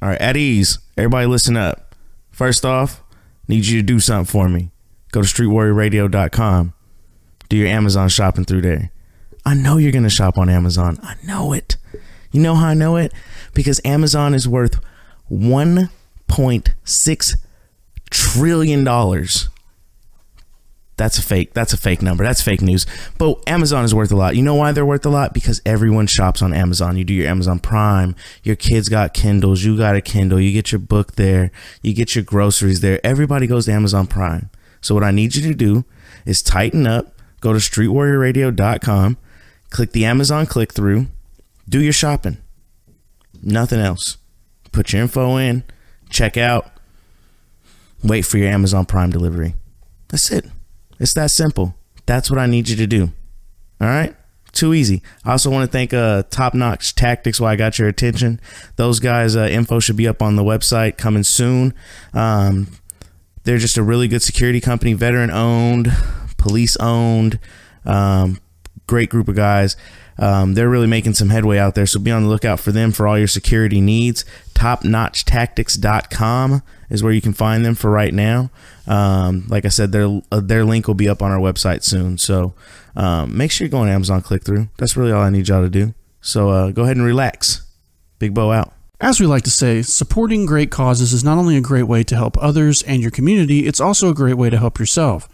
All right, at ease. Everybody listen up. First off, need you to do something for me. Go to streetwarriorradio.com. Do your Amazon shopping through there. I know you're going to shop on Amazon. I know it. You know how I know it? Because Amazon is worth 1.6 trillion dollars. That's a fake. That's a fake number. That's fake news. But Amazon is worth a lot. You know why they're worth a lot? Because everyone shops on Amazon. You do your Amazon Prime. Your kids got Kindles. You got a Kindle. You get your book there. You get your groceries there. Everybody goes to Amazon Prime. So what I need you to do is tighten up. Go to streetwarriorradio.com. Click the Amazon click through. Do your shopping. Nothing else. Put your info in. Check out. Wait for your Amazon Prime delivery. That's it. It's that simple. That's what I need you to do. All right? Too easy. I also want to thank uh, Top Notch Tactics while I got your attention. Those guys' uh, info should be up on the website coming soon. Um, they're just a really good security company, veteran owned, police owned, um, great group of guys. Um, they're really making some headway out there, so be on the lookout for them for all your security needs. TopNotchTactics.com is where you can find them for right now. Um, like I said, their uh, their link will be up on our website soon. So um, make sure you go on Amazon click through. That's really all I need y'all to do. So uh, go ahead and relax. Big Bo out. As we like to say, supporting great causes is not only a great way to help others and your community, it's also a great way to help yourself.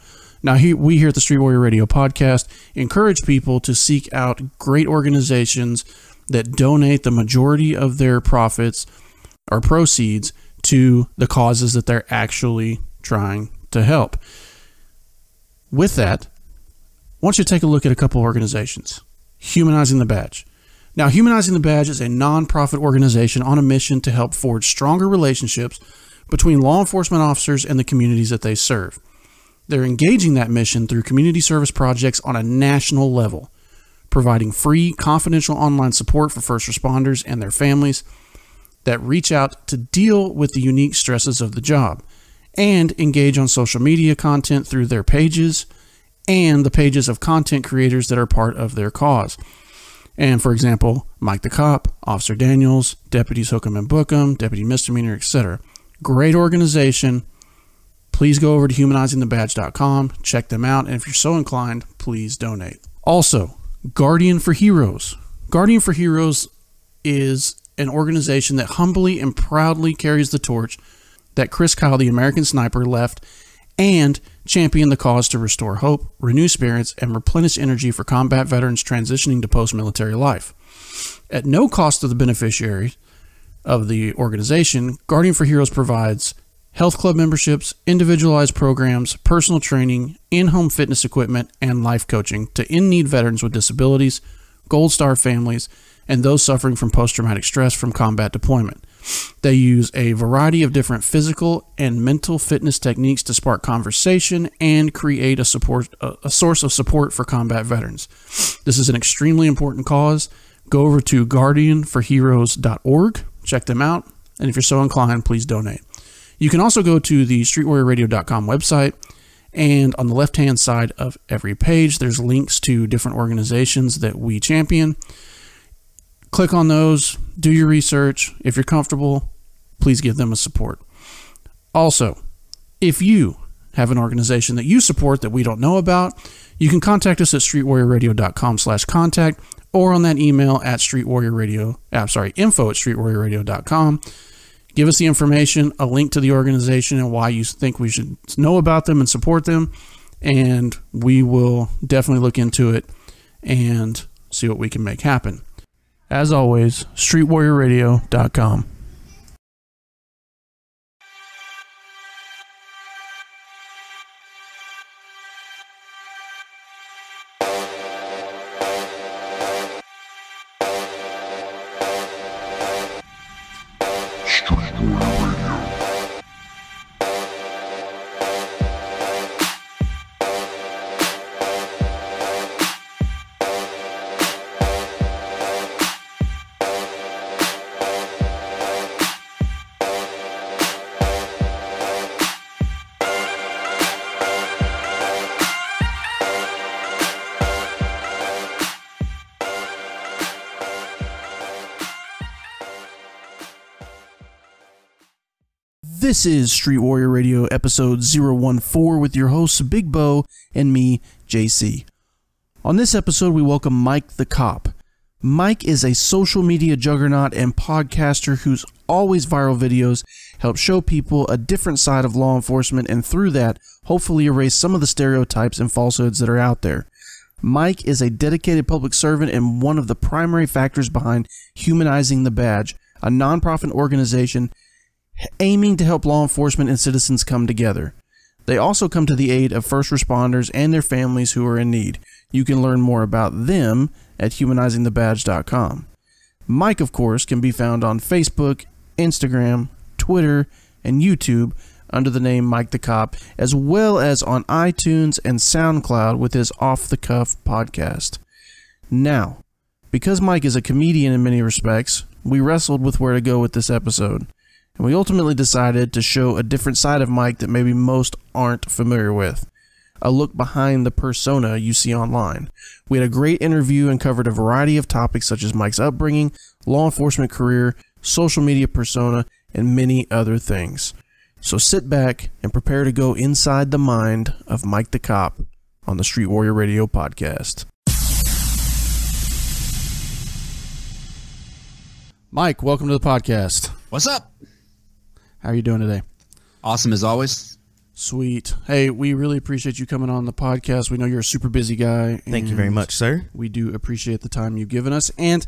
Now, he, we here at the Street Warrior Radio podcast encourage people to seek out great organizations that donate the majority of their profits or proceeds to the causes that they're actually trying to help. With that, I want you to take a look at a couple organizations. Humanizing the Badge. Now, Humanizing the Badge is a nonprofit organization on a mission to help forge stronger relationships between law enforcement officers and the communities that they serve. They're engaging that mission through community service projects on a national level, providing free, confidential online support for first responders and their families that reach out to deal with the unique stresses of the job, and engage on social media content through their pages and the pages of content creators that are part of their cause. And for example, Mike the Cop, Officer Daniels, Deputies Hookem and Bookem, Deputy Misdemeanor, etc. Great organization please go over to humanizingthebadge.com, check them out, and if you're so inclined, please donate. Also, Guardian for Heroes. Guardian for Heroes is an organization that humbly and proudly carries the torch that Chris Kyle, the American sniper, left and champion the cause to restore hope, renew spirits, and replenish energy for combat veterans transitioning to post military life. At no cost to the beneficiaries of the organization, Guardian for Heroes provides health club memberships, individualized programs, personal training, in home fitness equipment, and life coaching to in need veterans with disabilities, Gold Star families, and those suffering from post traumatic stress from combat deployment. They use a variety of different physical and mental fitness techniques to spark conversation and create a support a source of support for combat veterans. This is an extremely important cause. Go over to guardianforheroes.org, check them out, and if you're so inclined, please donate. You can also go to the streetwarriorradio.com website, and on the left hand side of every page, there's links to different organizations that we champion. Click on those, do your research. If you're comfortable, please give them a support. Also, if you have an organization that you support that we don't know about, you can contact us at streetwarriorradio.com slash contact or on that email at streetwarriorradio, I'm sorry, info at streetwarriorradio.com. Give us the information, a link to the organization, and why you think we should know about them and support them. And we will definitely look into it and see what we can make happen. As always, streetwarriorradio.com. Is Street Warrior Radio episode 014 with your hosts Big Bo and me, JC. On this episode, we welcome Mike the Cop. Mike is a social media juggernaut and podcaster whose always viral videos help show people a different side of law enforcement and through that, hopefully erase some of the stereotypes and falsehoods that are out there. Mike is a dedicated public servant and one of the primary factors behind Humanizing the Badge, a nonprofit organization aiming to help law enforcement and citizens come together. They also come to the aid of first responders and their families who are in need. You can learn more about them at humanizingthebadge.com. Mike, of course, can be found on Facebook, Instagram, Twitter, and YouTube under the name Mike the Cop, as well as on iTunes and SoundCloud with his Off the Cuff podcast. Now, because Mike is a comedian in many respects, we wrestled with where to go with this episode, and we ultimately decided to show a different side of Mike that maybe most aren't familiar with. A look behind the persona you see online. We had a great interview and covered a variety of topics such as Mike's upbringing, law enforcement career, social media persona, and many other things. So sit back and prepare to go inside the mind of Mike the Cop on the Street Warrior Radio podcast. Mike, welcome to the podcast. What's up? How are you doing today? Awesome as always. Sweet. Hey, we really appreciate you coming on the podcast. We know you're a super busy guy. Thank you very much, sir. We do appreciate the time you've given us. And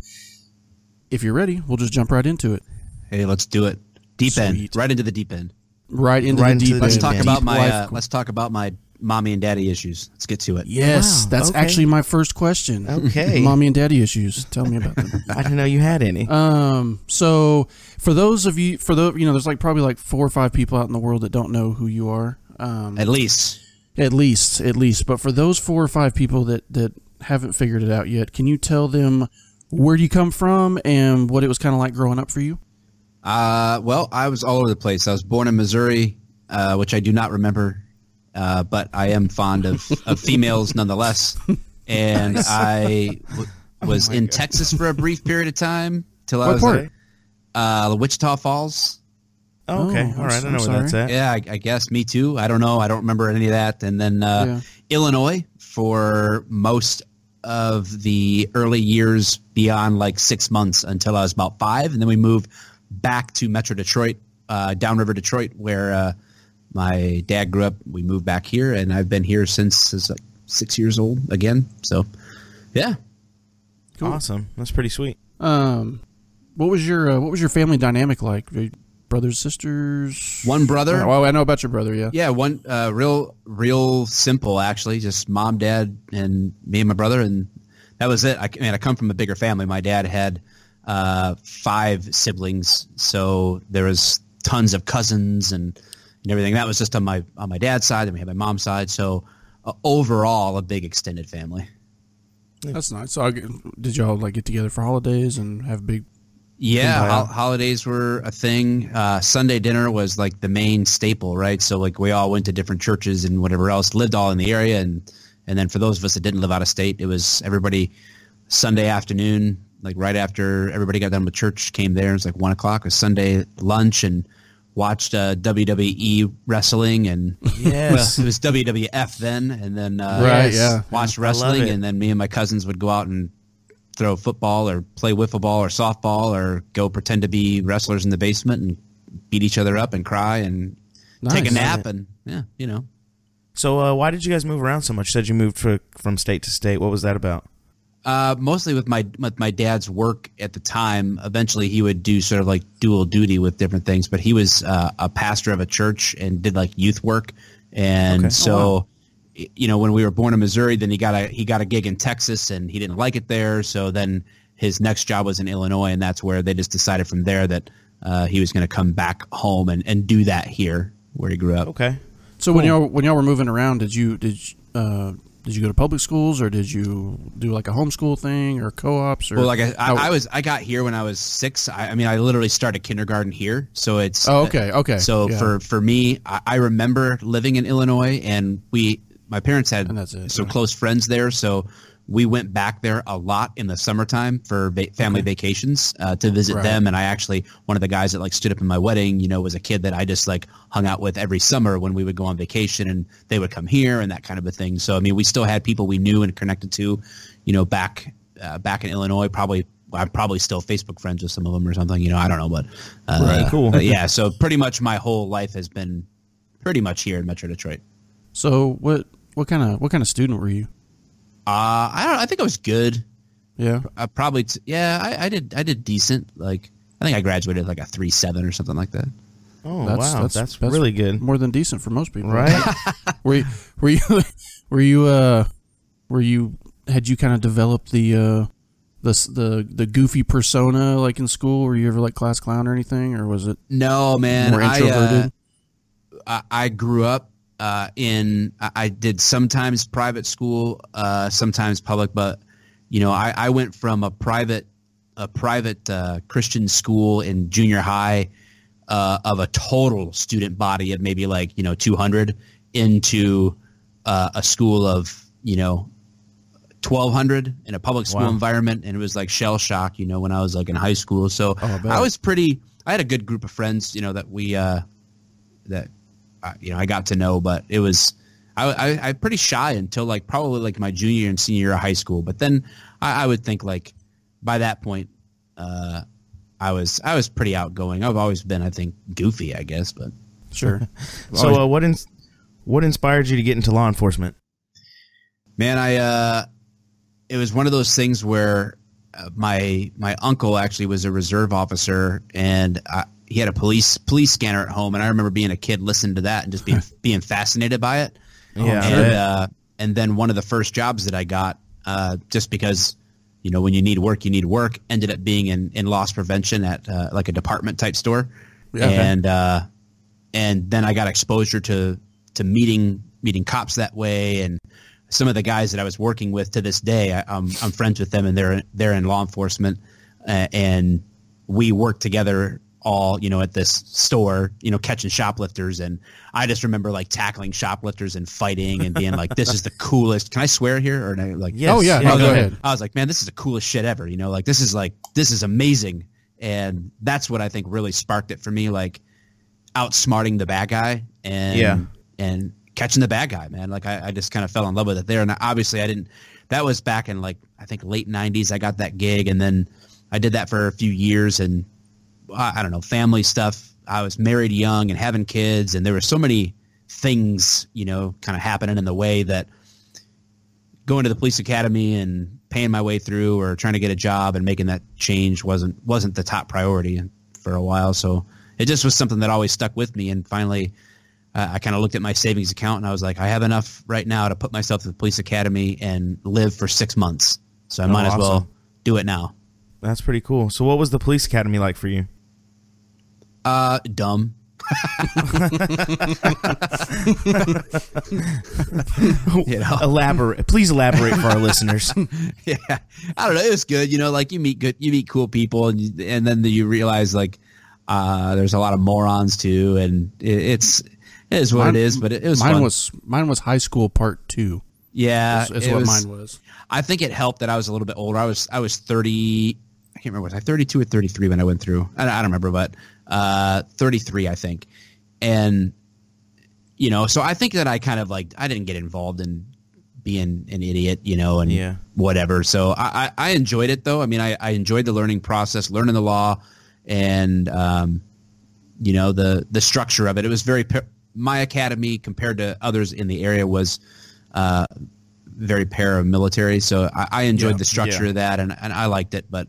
if you're ready, we'll just jump right into it. Hey, let's do it. Deep end, right into the deep end. Right into Right the into deep the Let's talk Deep about my. Uh, let's talk about my mommy and daddy issues. Let's get to it. Yes, Wow, that's okay. actually my first question. Okay. Mommy and daddy issues. Tell me about them. I didn't know you had any. Um, so for those of you, for the you know, there's like probably like four or five people out in the world that don't know who you are. Um, At least. at least, at least. But for those four or five people that that haven't figured it out yet, can you tell them where you come from and what it was kind of like growing up for you? Uh, well, I was all over the place. I was born in Missouri, uh, which I do not remember, uh, but I am fond of, of females nonetheless. And I w- was in Texas for a brief period of time till I What was part? like, uh, Wichita Falls. Oh, okay. Oh, All right. I I'm know where that's sorry. at. Yeah, I, I guess me too. I don't know. I don't remember any of that. And then uh, Yeah. Illinois for most of the early years beyond like six months until I was about five, and then we moved back to Metro Detroit, uh, downriver Detroit, where uh, my dad grew up. We moved back here, and I've been here since I was like six years old again. So, yeah. Cool. Awesome. That's pretty sweet. Um, what was your uh, what was your family dynamic like? Brothers, sisters? One brother. Well, I know about your brother. Yeah. Yeah, one uh, real, real simple actually. Just mom, dad, and me and my brother, and that was it. I, I mean, I come from a bigger family. My dad had uh, five siblings, so there was tons of cousins and, and everything. That was just on my on my dad's side. Then we had my mom's side. So uh, overall, a big extended family. That's nice. So, I, did y'all like get together for holidays and have big? Yeah, Kumbaya. hol- holidays were a thing. Uh, Sunday dinner was like the main staple, right? So like we all went to different churches and whatever else, lived all in the area, and and then for those of us that didn't live out of state, it was everybody Sunday afternoon, like right after everybody got done with church, came there. It was like one o'clock. a Sunday lunch and watched uh, WWE wrestling and Yes. well, it was WWF then, and then uh, Right, yeah. watched wrestling, and then me and my cousins would go out and throw football or play wiffle ball or softball or go pretend to be wrestlers in the basement and beat each other up and cry and take a nap and yeah, you know. So, uh, why did you guys move around so much? You said you moved for, from state to state. What was that about? Uh, mostly with my with my dad's work at the time. Eventually, he would do sort of like dual duty with different things. But he was uh, a pastor of a church and did like youth work. And Okay. so, Oh, wow. you know, when we were born in Missouri, then he got a he got a gig in Texas, and he didn't like it there. So then his next job was in Illinois, and that's where they just decided from there that uh, he was going to come back home and, and do that here where he grew up. Okay. So when y'all when y'all were moving around, did you did you, uh, did you go to public schools or did you do like a homeschool thing or co-ops or? Well, like I, I, I was, I got here when I was six. I, I mean, I literally started kindergarten here, so it's Oh, okay, okay. So yeah. for for me, I, I remember living in Illinois, and we, my parents had some yeah. close friends there, so we went back there a lot in the summertime for va- family vacations uh, to visit Right. them. And I actually, one of the guys that like stood up in my wedding, you know, was a kid that I just like hung out with every summer when we would go on vacation and they would come here and that kind of a thing. So, I mean, we still had people we knew and connected to, you know, back, uh, back in Illinois, probably, I'm probably still Facebook friends with some of them or something, you know, I don't know, but, uh, Right, cool. but yeah. So pretty much my whole life has been pretty much here in Metro Detroit. So what what kind of what kind of student were you? Uh, I don't. I think I was good. Yeah. I probably. T- yeah, I, I did. I did decent. Like I think I graduated like a three seven or something like that. Oh That's- wow, that's- that's, that's- really good, More than decent for most people. right? were you were you were you uh were you had you kind of developed the uh the the the goofy persona like in school? Were you ever like class clown or anything, or was it No, man. more I, uh, introverted? I, I grew up uh, in. I, I did sometimes private school, uh, sometimes public, but you know, I, I went from a private a private uh, Christian school in junior high uh, of a total student body of maybe like you know 200 into uh, a school of you know 1200 in a public school Wow. environment and it was like shell shock you know when i was like in high school so Oh, I i was pretty i had a good group of friends you know that we uh that uh, you know i got to know but it was I, I i'm pretty shy until like probably like my junior and senior year of high school but then i, I would think like by that point uh i was i was pretty outgoing i've always been i think goofy i guess but Sure. so uh, what ins- what inspired you to get into law enforcement? Man, I uh, it was one of those things where uh, my my uncle actually was a reserve officer, and I, he had a police police scanner at home, and I remember being a kid listening to that and just being being fascinated by it. Yeah, and uh, and then one of the first jobs that I got, uh, just because you know when you need work, you need work, ended up being in in loss prevention at uh, like a department type store, Yeah. and uh, and then I got exposure to to meeting meeting cops that way, and some of the guys that I was working with to this day, I, I'm I'm friends with them, and they're they're in law enforcement, uh, and we work together all you know at this store, you know, catching shoplifters, and I just remember like tackling shoplifters and fighting and being like, "This is the coolest." Can I swear here? Or no, like, Yes, Oh, yeah, yeah, no, go go ahead. ahead. I was like, man, this is the coolest shit ever. You know, like this is like this is amazing, and that's what I think really sparked it for me. Like outsmarting the bad guy and Yeah. and catching the bad guy, man. Like I, I just kind of fell in love with it there, and obviously I didn't. That was back in like I think late '90s. I got that gig, and then I did that for a few years, and I, don't know family stuff. I was married young and having kids, and there were so many things, you know, kind of happening in the way that going to the police academy and paying my way through or trying to get a job and making that change wasn't wasn't the top priority for a while so it just was something that always stuck with me and finally uh, I kind of looked at my savings account and I was like I have enough right now to put myself to the police academy and live for 6 months so I Oh, might as well do it now That's pretty cool. So what was the police academy like for you? Uh dumb you know Elaborate, please elaborate for our listeners. yeah, I don't know. It was good. You know, like you meet good, you meet cool people, and you, and then you realize like uh, there's a lot of morons too, and it, it's it is what Mine- it is. But it, it was mine fun. was mine was high school part two. yeah, Is, is it what was- mine was. I think it helped that I was a little bit older. I was I was thirty. I can't remember was I thirty two or thirty three when I went through. I, I don't remember, but uh, thirty three I think, and you know, so I think that I kind of like I didn't get involved in being an idiot, you know, and Yeah. whatever. So I, I, I enjoyed it though. I mean, I, I enjoyed the learning process, learning the law, and um, you know the the structure of it. It was very my academy compared to others in the area was uh, very paramilitary. So I, I enjoyed Yeah, the structure yeah. of that, and, and I liked it. But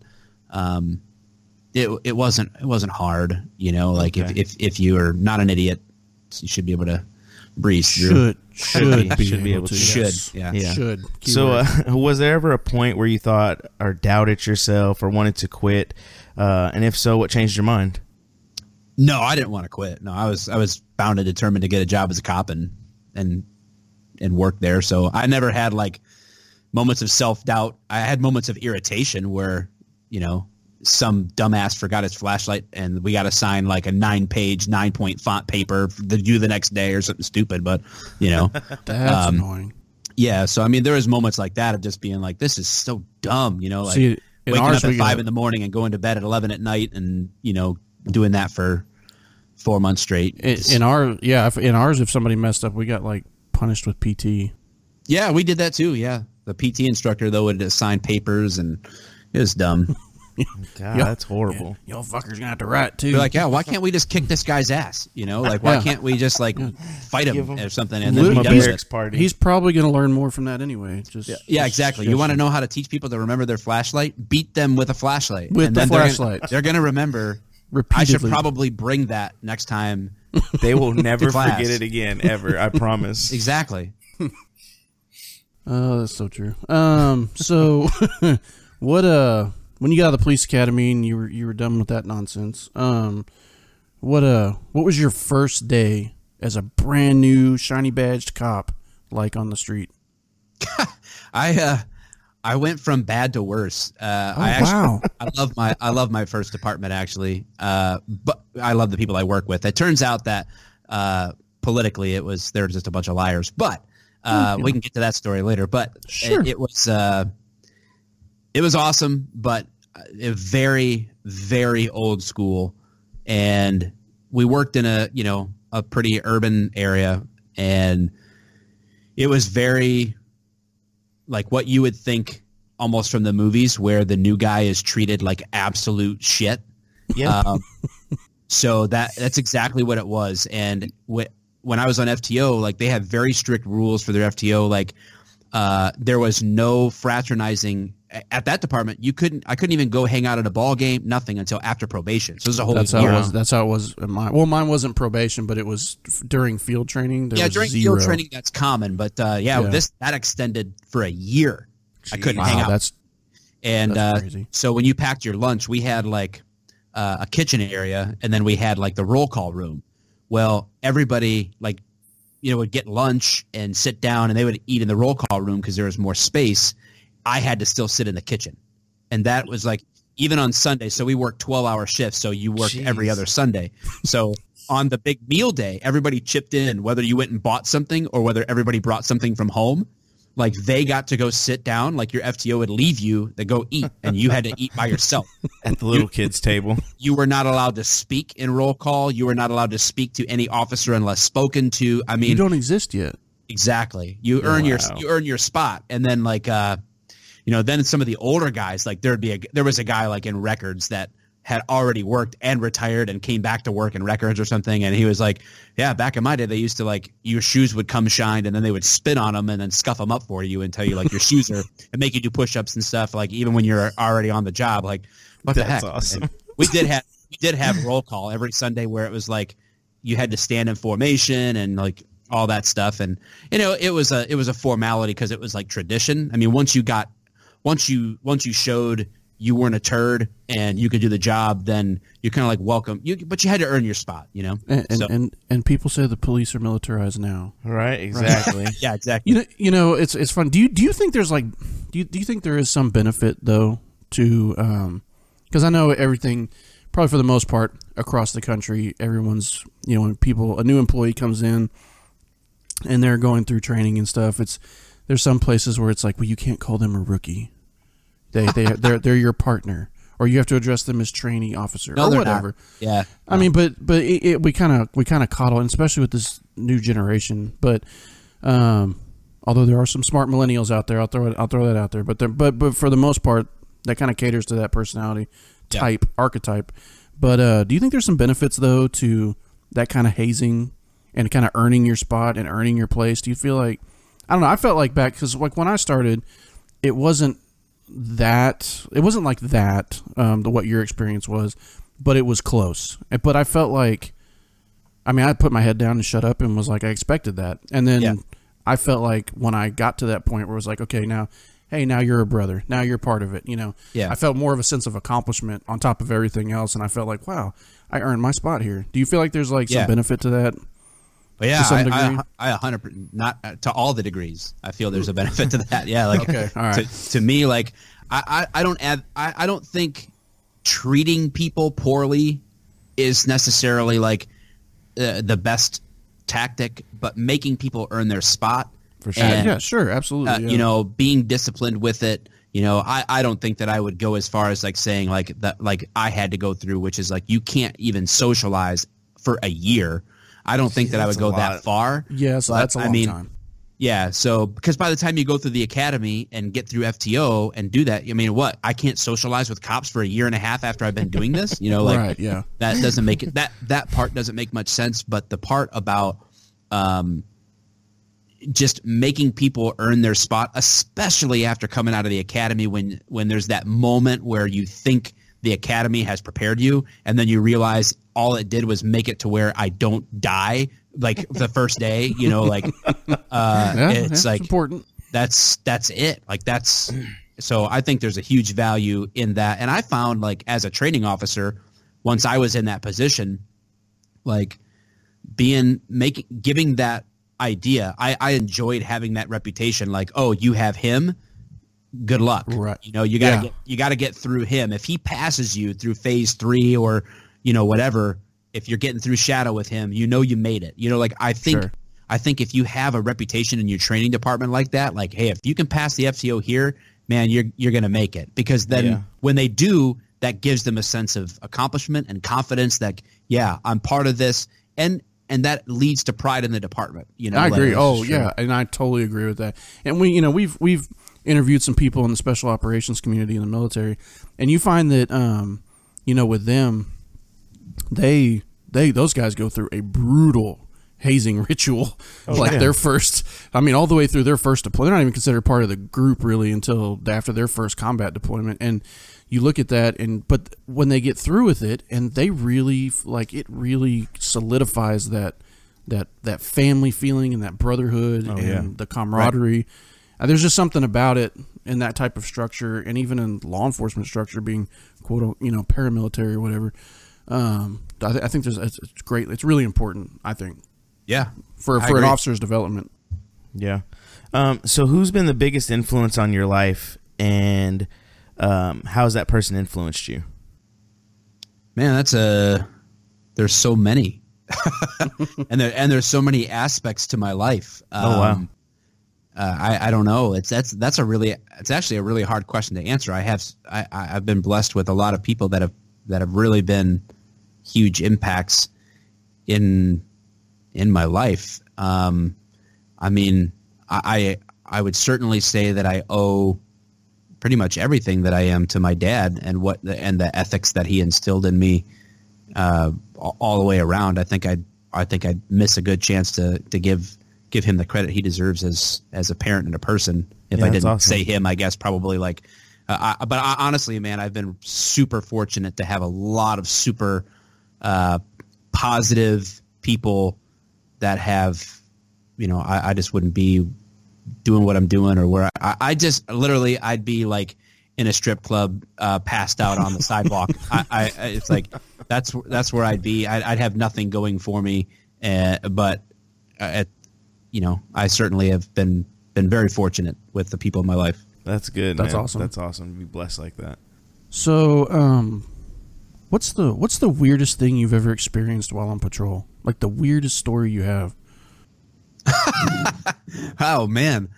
um, it it wasn't it wasn't hard. You know, like Okay. if, if if you are not an idiot, you should be able to breeze through. Should should be, Should be able, able to. to. Should, yes. yeah. Yeah. Should. So, uh, was there ever a point where you thought or doubted yourself or wanted to quit? Uh, and if so, what changed your mind? No, I didn't want to quit. No, I was I was bound and determined to get a job as a cop and and and work there. So I never had like moments of self doubt. I had moments of irritation where you know some dumbass forgot his flashlight and we got to sign like a nine page nine point font paper to do the next day or something stupid. But you know, That's um, annoying. Yeah, so I mean, there is moments like that of just being like, "This is so dumb," you know, like See, waking ours up at five in the morning and going to bed at eleven at night, and you know, doing that for four months straight. In, in our yeah, if, in ours, if somebody messed up, we got like punished with PT. yeah, we did that too. Yeah, the PT instructor though would assign papers, and it was dumb. God, Yeah. that's horrible. Y'all fuckers gonna have to write too. We're like, yeah, why can't we just kick this guy's ass? You know, like why Yeah. can't we just like fight Give him him- or something and Give then him be a done with barracks it? party. He's probably gonna learn more from that anyway. Just Yeah, just exactly. shush You want to know how to teach people to remember their flashlight? Beat them with a flashlight. With and the then they're gonna- flashlight. They're going to remember. I should Repeatedly. probably bring that next time. They will never class. forget it again, ever. I promise. Exactly. Oh, that's so true. Um, so what? Uh, when you got out of the police academy and you were you were done with that nonsense. Um, what? Uh, what was your first day as a brand new shiny badged cop like on the street? I uh, I went from bad to worse. Uh, Oh I actually, wow! I love my I love my first department actually. Uh, but I love the people I work with. It turns out that uh, politically it was they're just a bunch of liars. But uh, we can get to that story later. But Sure. it, it was uh, it was awesome, but uh, very very old school. And we worked in a you know a pretty urban area, and it was very like what you would think almost from the movies where the new guy is treated like absolute shit. Yeah. Um, so that that's exactly what it was. And wh- when I was on FTO, like they had very strict rules for their FTO. Like uh, there was no fraternizing at that department. You couldn't. I couldn't even go hang out at a ball game. Nothing until after probation. So it was a whole That's how year. it was. That's how it was. In mine. Well, mine wasn't probation, but it was f- during field training. There yeah, during zero. field training, that's common. But uh, yeah, Yeah. this that extended for a year. I couldn't Wow, hang out. that's And That's uh, crazy. so when you packed your lunch, we had like uh, a kitchen area, and then we had like the roll call room. Well, everybody like you know would get lunch and sit down, and they would eat in the roll call room because there was more space. I had to still sit in the kitchen, and that was like even on Sunday. So we worked twelve hour shifts, so you worked every other Sunday. So on the big meal day, everybody chipped in, whether you went and bought something or whether everybody brought something from home like they got to go sit down like your FTO would leave you to go eat and you had to eat by yourself. At the little kids' table. You were not allowed to speak in roll call. You were not allowed to speak to any officer unless spoken to. I mean, you don't exist yet. exactly. You earn your you earn your spot and then like uh you know, then some of the older guys like there'd be a there was a guy like in records that had already worked and retired and came back to work in records or something and he was like yeah back in my day they used to like your shoes would come shined and then they would spit on them and then scuff them up for you and tell you like your shoes are and make you do push-ups and stuff like even when you're already on the job. Like what the heck awesome. And we did have we did have roll call every sunday where it was like you had to stand in formation and like all that stuff and you know it was a it was a formality because it was like tradition. I mean once you got once you once you showed you weren't a turd and you could do the job then you're kind of like welcome you but you had to earn your spot you know And and, So- and and people say the police are militarized now. Right? Exactly. yeah exactly You know, you know, it's it's fun. Do you do you think there's like do you do you think there is some benefit though to um because I know everything probably for the most part across the country everyone's you know when people a new employee comes in and they're going through training and stuff it's there's some places where it's like well you can't call them a rookie they they they're they're your partner or you have to address them as trainee officer no or whatever not yeah I mean, but but it, it, we kind of we kind of coddle, and especially with this new generation. But um, although there are some smart millennials out there, I'll throw it I'll throw that out there. But but but for the most part, that kind of caters to that personality Yeah. type archetype. But uh, do you think there's some benefits though to that kind of hazing and kind of earning your spot and earning your place? Do you feel like I don't know? I felt like back because like when I started, it wasn't that it wasn't like that um, the what your experience was, but it was close. But I felt like, I mean, I put my head down and shut up and was like, I expected that. And then Yeah. I felt like when I got to that point where it was like, okay, now, hey, now you're a brother. Now you're part of it. You know, Yeah. I felt more of a sense of accomplishment on top of everything else, and I felt like, wow, I earned my spot here. Do you feel like there's like Yeah. some benefit to that? But yeah, I? I, I, a hundred per- not uh, to all the degrees. I feel there's a benefit to that. Yeah, like Okay, all right. to, to me, like I, I, I don't add, I, I don't think treating people poorly is necessarily like uh, the best tactic, but making people earn their spot For sure. And- yeah, sure, absolutely. uh, yeah. you know, being disciplined with it. You know, I, I don't think that I would go as far as like saying like that like I had to go through, which is like you can't even socialize for a year. I don't think that I would go that far. yeah, so but, that's a I long mean, time. Yeah, so because by the time you go through the academy and get through FTO and do that, I mean, what? I can't socialize with cops for a year and a half after I've been doing this. You know, like right, yeah. that doesn't make it that that part doesn't make much sense. But the part about um, just making people earn their spot, especially after coming out of the academy, when when there's that moment where you think the academy has prepared you, and then you realize all it did was make it to where I don't die like the first day. You know, like uh, Yeah, it's yeah, like important. that's that's it like that's so i think there's a huge value in that and i found like as a training officer once i was in that position like being making giving that idea i i enjoyed having that reputation like oh you have him good luck Right. you know you gotta Yeah. get you gotta get through him if he passes you through phase three or you know whatever if you're getting through shadow with him you know you made it you know like i think Sure. I think if you have a reputation in your training department like that, like, hey, if you can pass the FTO here, man, you're you're gonna make it. Because then Yeah. when they do, that gives them a sense of accomplishment and confidence that yeah, I'm part of this, and and that leads to pride in the department. You know, I agree. Oh yeah, and I totally agree with that. And we, you know, we've we've interviewed some people in the special operations community in the military, and you find that, um, you know, with them, they they those guys go through a brutal hazing ritual, like yeah. their first. I mean, all the way through their first deployment. They're not even considered part of the group really until after their first combat deployment, and. You look at that, and but when they get through with it, and they really like it, really solidifies that that that family feeling and that brotherhood and yeah. the camaraderie. Uh, there's just something about it in that type of structure, and even in law enforcement structure, being quote you know paramilitary or whatever. Um, I, th- I think there's it's, it's great. It's really important. I think yeah, for I for an officer's development. Yeah. Um, so who's been the biggest influence on your life and um, has that person influenced you? man, that's a there's so many, and there and there's so many aspects to my life. Oh, wow. Uh, I, I don't know. It's that's that's a really it's actually a really hard question to answer. I have I, I've been blessed with a lot of people that have that have really been huge impacts in in my life. Um, I mean, I I would certainly say that I owe pretty much everything that I am to my dad and what and the ethics that he instilled in me uh, all, all the way around. I think I I think I'd miss a good chance to to give give him the credit he deserves as as a parent and a person. If Yeah, I didn't awesome. say him, I guess probably like. Uh, I, but I, honestly, man, I've been super fortunate to have a lot of super uh, positive people that have, you know, I, I just wouldn't be doing what I'm doing or where I, I just literally I'd be like in a strip club, uh, passed out on the sidewalk. I, I, it's like that's that's where I'd be. I'd, I'd have nothing going for me, uh, but uh, at, you know, I certainly have been been very fortunate with the people in my life. That's good. That's man. awesome. That's awesome to be blessed like that. So, um, what's the what's the weirdest thing you've ever experienced while on patrol? Like the weirdest story you have? Oh man,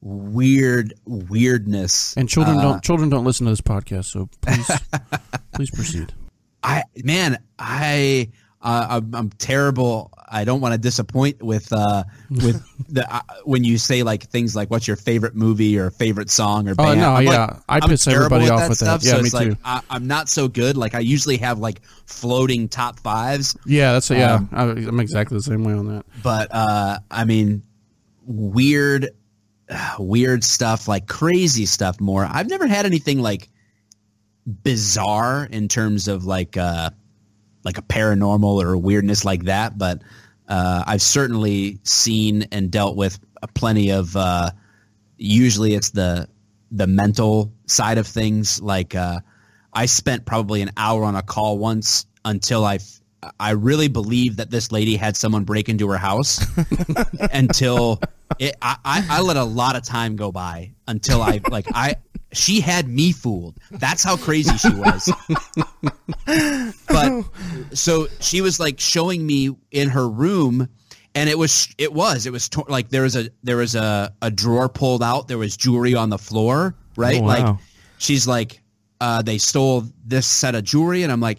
weird weirdness. And children Uh, don't children don't listen to this podcast, so please please proceed. I man, I uh, I'm, I'm terrible. I don't want to disappoint with uh, with the uh, when you say like things like what's your favorite movie or favorite song or band. Oh, no, I'm, yeah. like, I I'm piss everybody off with that. Yeah, so me like too. I, I'm not so good. Like I usually have like floating top fives, Yeah, that's yeah. Um, I, I'm exactly the same way on that. but uh, I mean, weird, weird stuff like crazy stuff. More. I've never had anything like bizarre in terms of like uh, like a paranormal or weirdness like that, but uh, I've certainly seen and dealt with plenty of. Uh, usually, it's the the mental side of things. Like uh, I spent probably an hour on a call once until I really believe that this lady had someone break into her house until it, I, I, I let a lot of time go by until I like I she had me fooled. That's how crazy she was. but so she was like showing me in her room and it was it was it was to- like there was a there was a, a drawer pulled out. There was jewelry on the floor right? Oh, like she's like uh, they stole this set of jewelry and i'm like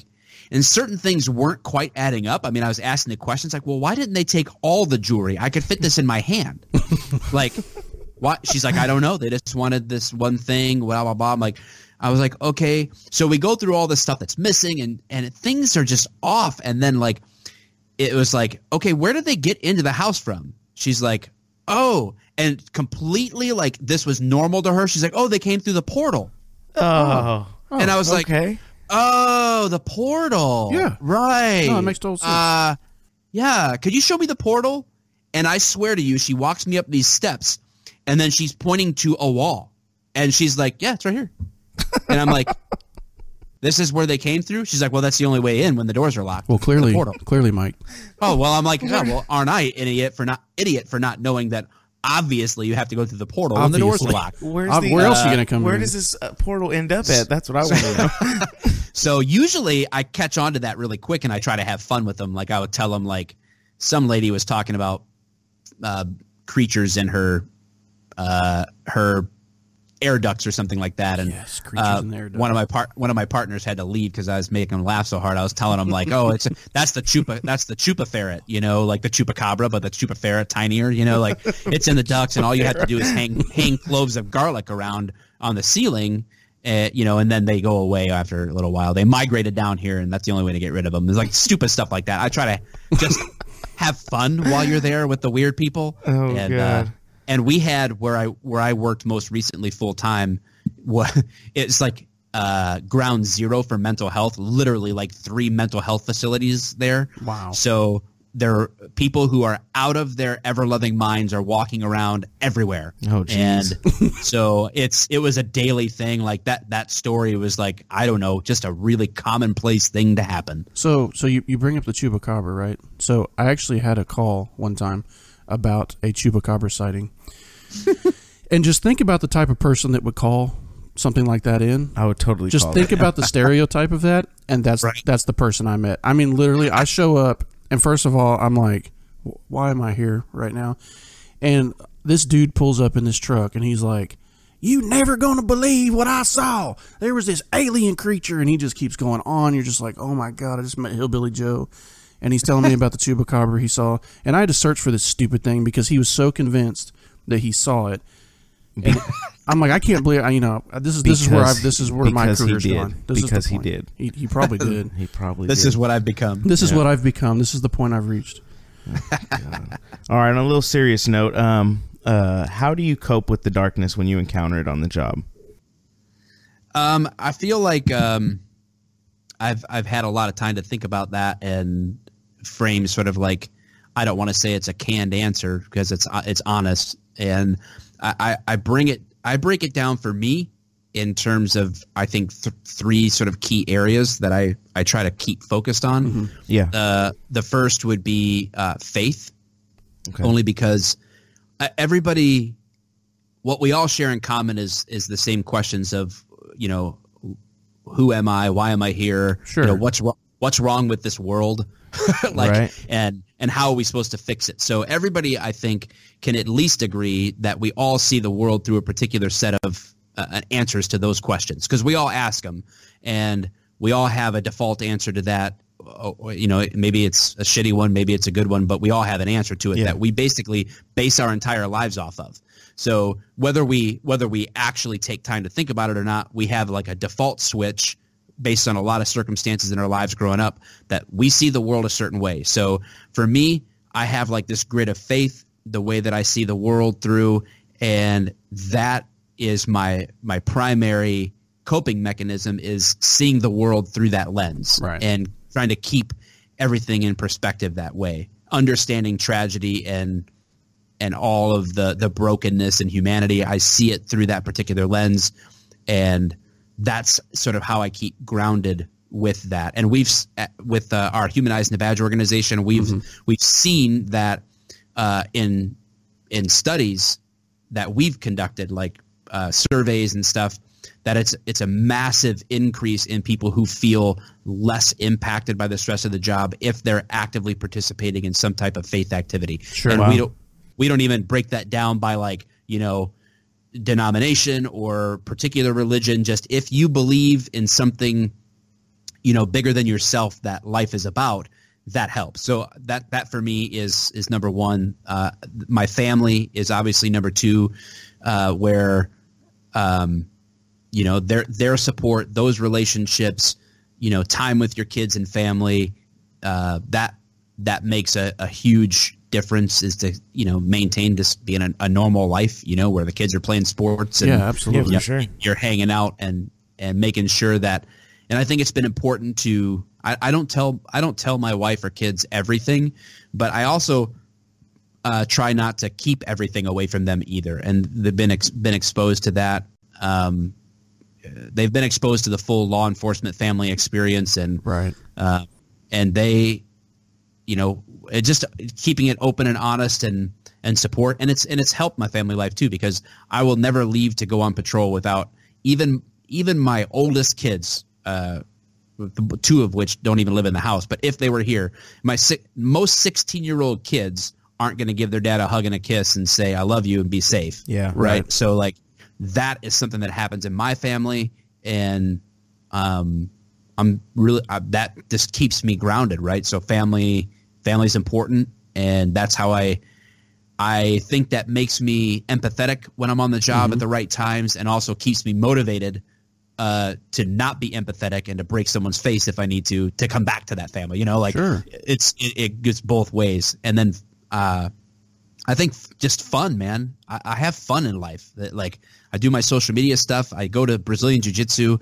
and certain things weren't quite adding up. I mean i was asking the questions like well why didn't they take all the jewelry? I could fit this in my hand. Like what she's like i don't know they just wanted this one thing blah blah blah i'm like i was like okay so we go through all this stuff that's missing and and things are just off and then like it was like, okay, where did they get into the house from? She's like, oh, and completely like this was normal to her. She's like, oh, they came through the portal. Oh, and I was like, okay. oh, the portal. Yeah. Right. No, it makes total sense. Uh, yeah. Could you show me the portal? And I swear to you, she walks me up these steps and then she's pointing to a wall. And she's like, yeah, it's right here. And I'm like, this is where they came through? She's like, well, that's the only way in when the doors are locked. Well, clearly, portal. clearly, Mike. Oh well, I'm like, yeah, well, aren't I idiot for not idiot for not knowing that? Obviously, you have to go through the portal when the doors are locked. Where's Uh, the, where else uh, are you gonna come Where in? does this uh, portal end up at? That's what I want to know. So usually, I catch on to that really quick, and I try to have fun with them. Like I would tell them, like some lady was talking about uh, creatures in her uh, her air ducts or something like that, and Yes, uh, one of my part one of my partners had to leave because I was making him laugh so hard. I was telling him like, "Oh, it's that's the chupa that's the chupa ferret, you know, like the chupacabra, but the chupa ferret tinier, you know, like it's in the ducts, and all you have to do is hang hang cloves of garlic around on the ceiling." Uh, you know, and then they go away after a little while. They migrated down here, and that's the only way to get rid of them. There's like stupid stuff like that. I try to just have fun while you're there with the weird people. Oh, and, God. And we had where I where I worked most recently full time. What it's like uh, ground zero for mental health. Literally, like three mental health facilities there. Wow. So there are people who are out of their ever loving minds are walking around everywhere. Oh, jeez. And so it's it was a daily thing. Like that that story was like I don't know, just a really commonplace thing to happen. So, so you, you bring up the chupacabra, right? So, I actually had a call one time about a chupacabra sighting, and just think about the type of person that would call something like that in. I would totally Just think about the stereotype of that, and that's Right. that's the person I met. I mean, literally, I show up, and first of all, I'm like, "Why am I here right now?" And this dude pulls up in this truck, and he's like, "You never gonna believe what I saw. There was this alien creature," and he just keeps going on. You're just like, "Oh my god, I just met Hillbilly Joe." And he's telling me about the chupacabra he saw, and I had to search for this stupid thing because he was so convinced that he saw it. And I'm like, I can't believe, I- you know, this is this is where I've this is where my because he career's did. gone. This is Because he did. He, he probably did. He probably This did. is what I've become. This is Yeah. what I've become. This is the point I've reached. All right, on a little serious note, um, uh, how do you cope with the darkness when you encounter it on the job? Um, I feel like um, I've I've had a lot of time to think about that and frame sort of like I don't want to say it's a canned answer because it's uh, it's honest and I, I, I bring it I break it down for me in terms of I think th- three sort of key areas that I I try to keep focused on. Yeah. Uh, the first would be uh, faith, Okay. only because uh, everybody, what we all share in common is is the same questions of you know, who am I? Why am I here? Sure. You know, what's wrong? What's wrong with this world? like, Right. and and how are we supposed to fix it? So everybody, I think, can at least agree that we all see the world through a particular set of uh, answers to those questions because we all ask them, and we all have a default answer to that. Oh, You know, maybe it's a shitty one, maybe it's a good one, but we all have an answer to it Yeah. that we basically base our entire lives off of. So whether we whether we actually take time to think about it or not, we have like a default switch based on a lot of circumstances in our lives growing up that we see the world a certain way. So for me, I have like this grid of faith, the way that I see the world through, and that is my my primary coping mechanism is seeing the world through that lens Right. and trying to keep everything in perspective that way, understanding tragedy and and all of the the brokenness in humanity. I see it through that particular lens, and that's sort of how I keep grounded with that. And we've uh, with uh, our Humanizing the Badge organization, we've we've seen that uh, in in studies that we've conducted, like uh, surveys and stuff, that it's it's a massive increase in people who feel less impacted by the stress of the job if they're actively participating in some type of faith activity. Sure. And Wow. we don't we don't even break that down by like, you know, denomination or particular religion. Just if you believe in something, you know, bigger than yourself that life is about, that helps. So that that for me is is number one. Uh, my family is obviously number two, uh, where um, you know their their support, those relationships, you know, time with your kids and family, uh, that that makes a, a huge difference. Is to you know maintain this being a, a normal life, you know, where the kids are playing sports and Yeah, absolutely. You know, sure. you're hanging out and and making sure that and I think it's been important to I, I don't tell I don't tell my wife or kids everything, but I also uh, try not to keep everything away from them either. And they've been ex- been exposed to that. Um, they've been exposed to the full law enforcement family experience, and Right. uh, and they, you know, just keeping it open and honest and and support, and it's and it's helped my family life too because I will never leave to go on patrol without even even my oldest kids. Uh, two of which don't even live in the house. But if they were here, my si- most 16 year old kids aren't going to give their dad a hug and a kiss and say, I love you and be safe. Yeah. Right. So like that is something that happens in my family. And, um, I'm really, uh, that just keeps me grounded. Right. So family, family's important. And that's how I, I think that makes me empathetic when I'm on the job at the right times and also keeps me motivated uh, to not be empathetic and to break someone's face if I need to to come back to that family. You know, like Sure. it's it, it gets both ways. And then uh, I think just fun, man. I, I have fun in life. Like I do my social media stuff. I go to Brazilian Jiu Jitsu.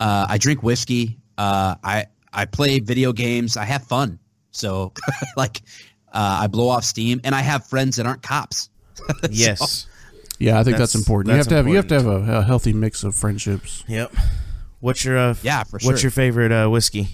Uh, I drink whiskey. Uh, I I play video games. I have fun. So like uh, I blow off steam, and I have friends that aren't cops. Yes. Yeah, I think that's, That's- important. that's you have to have you have to have a, a healthy mix of friendships. Yep. What's your uh, Yeah, for What's sure. your favorite uh, whiskey?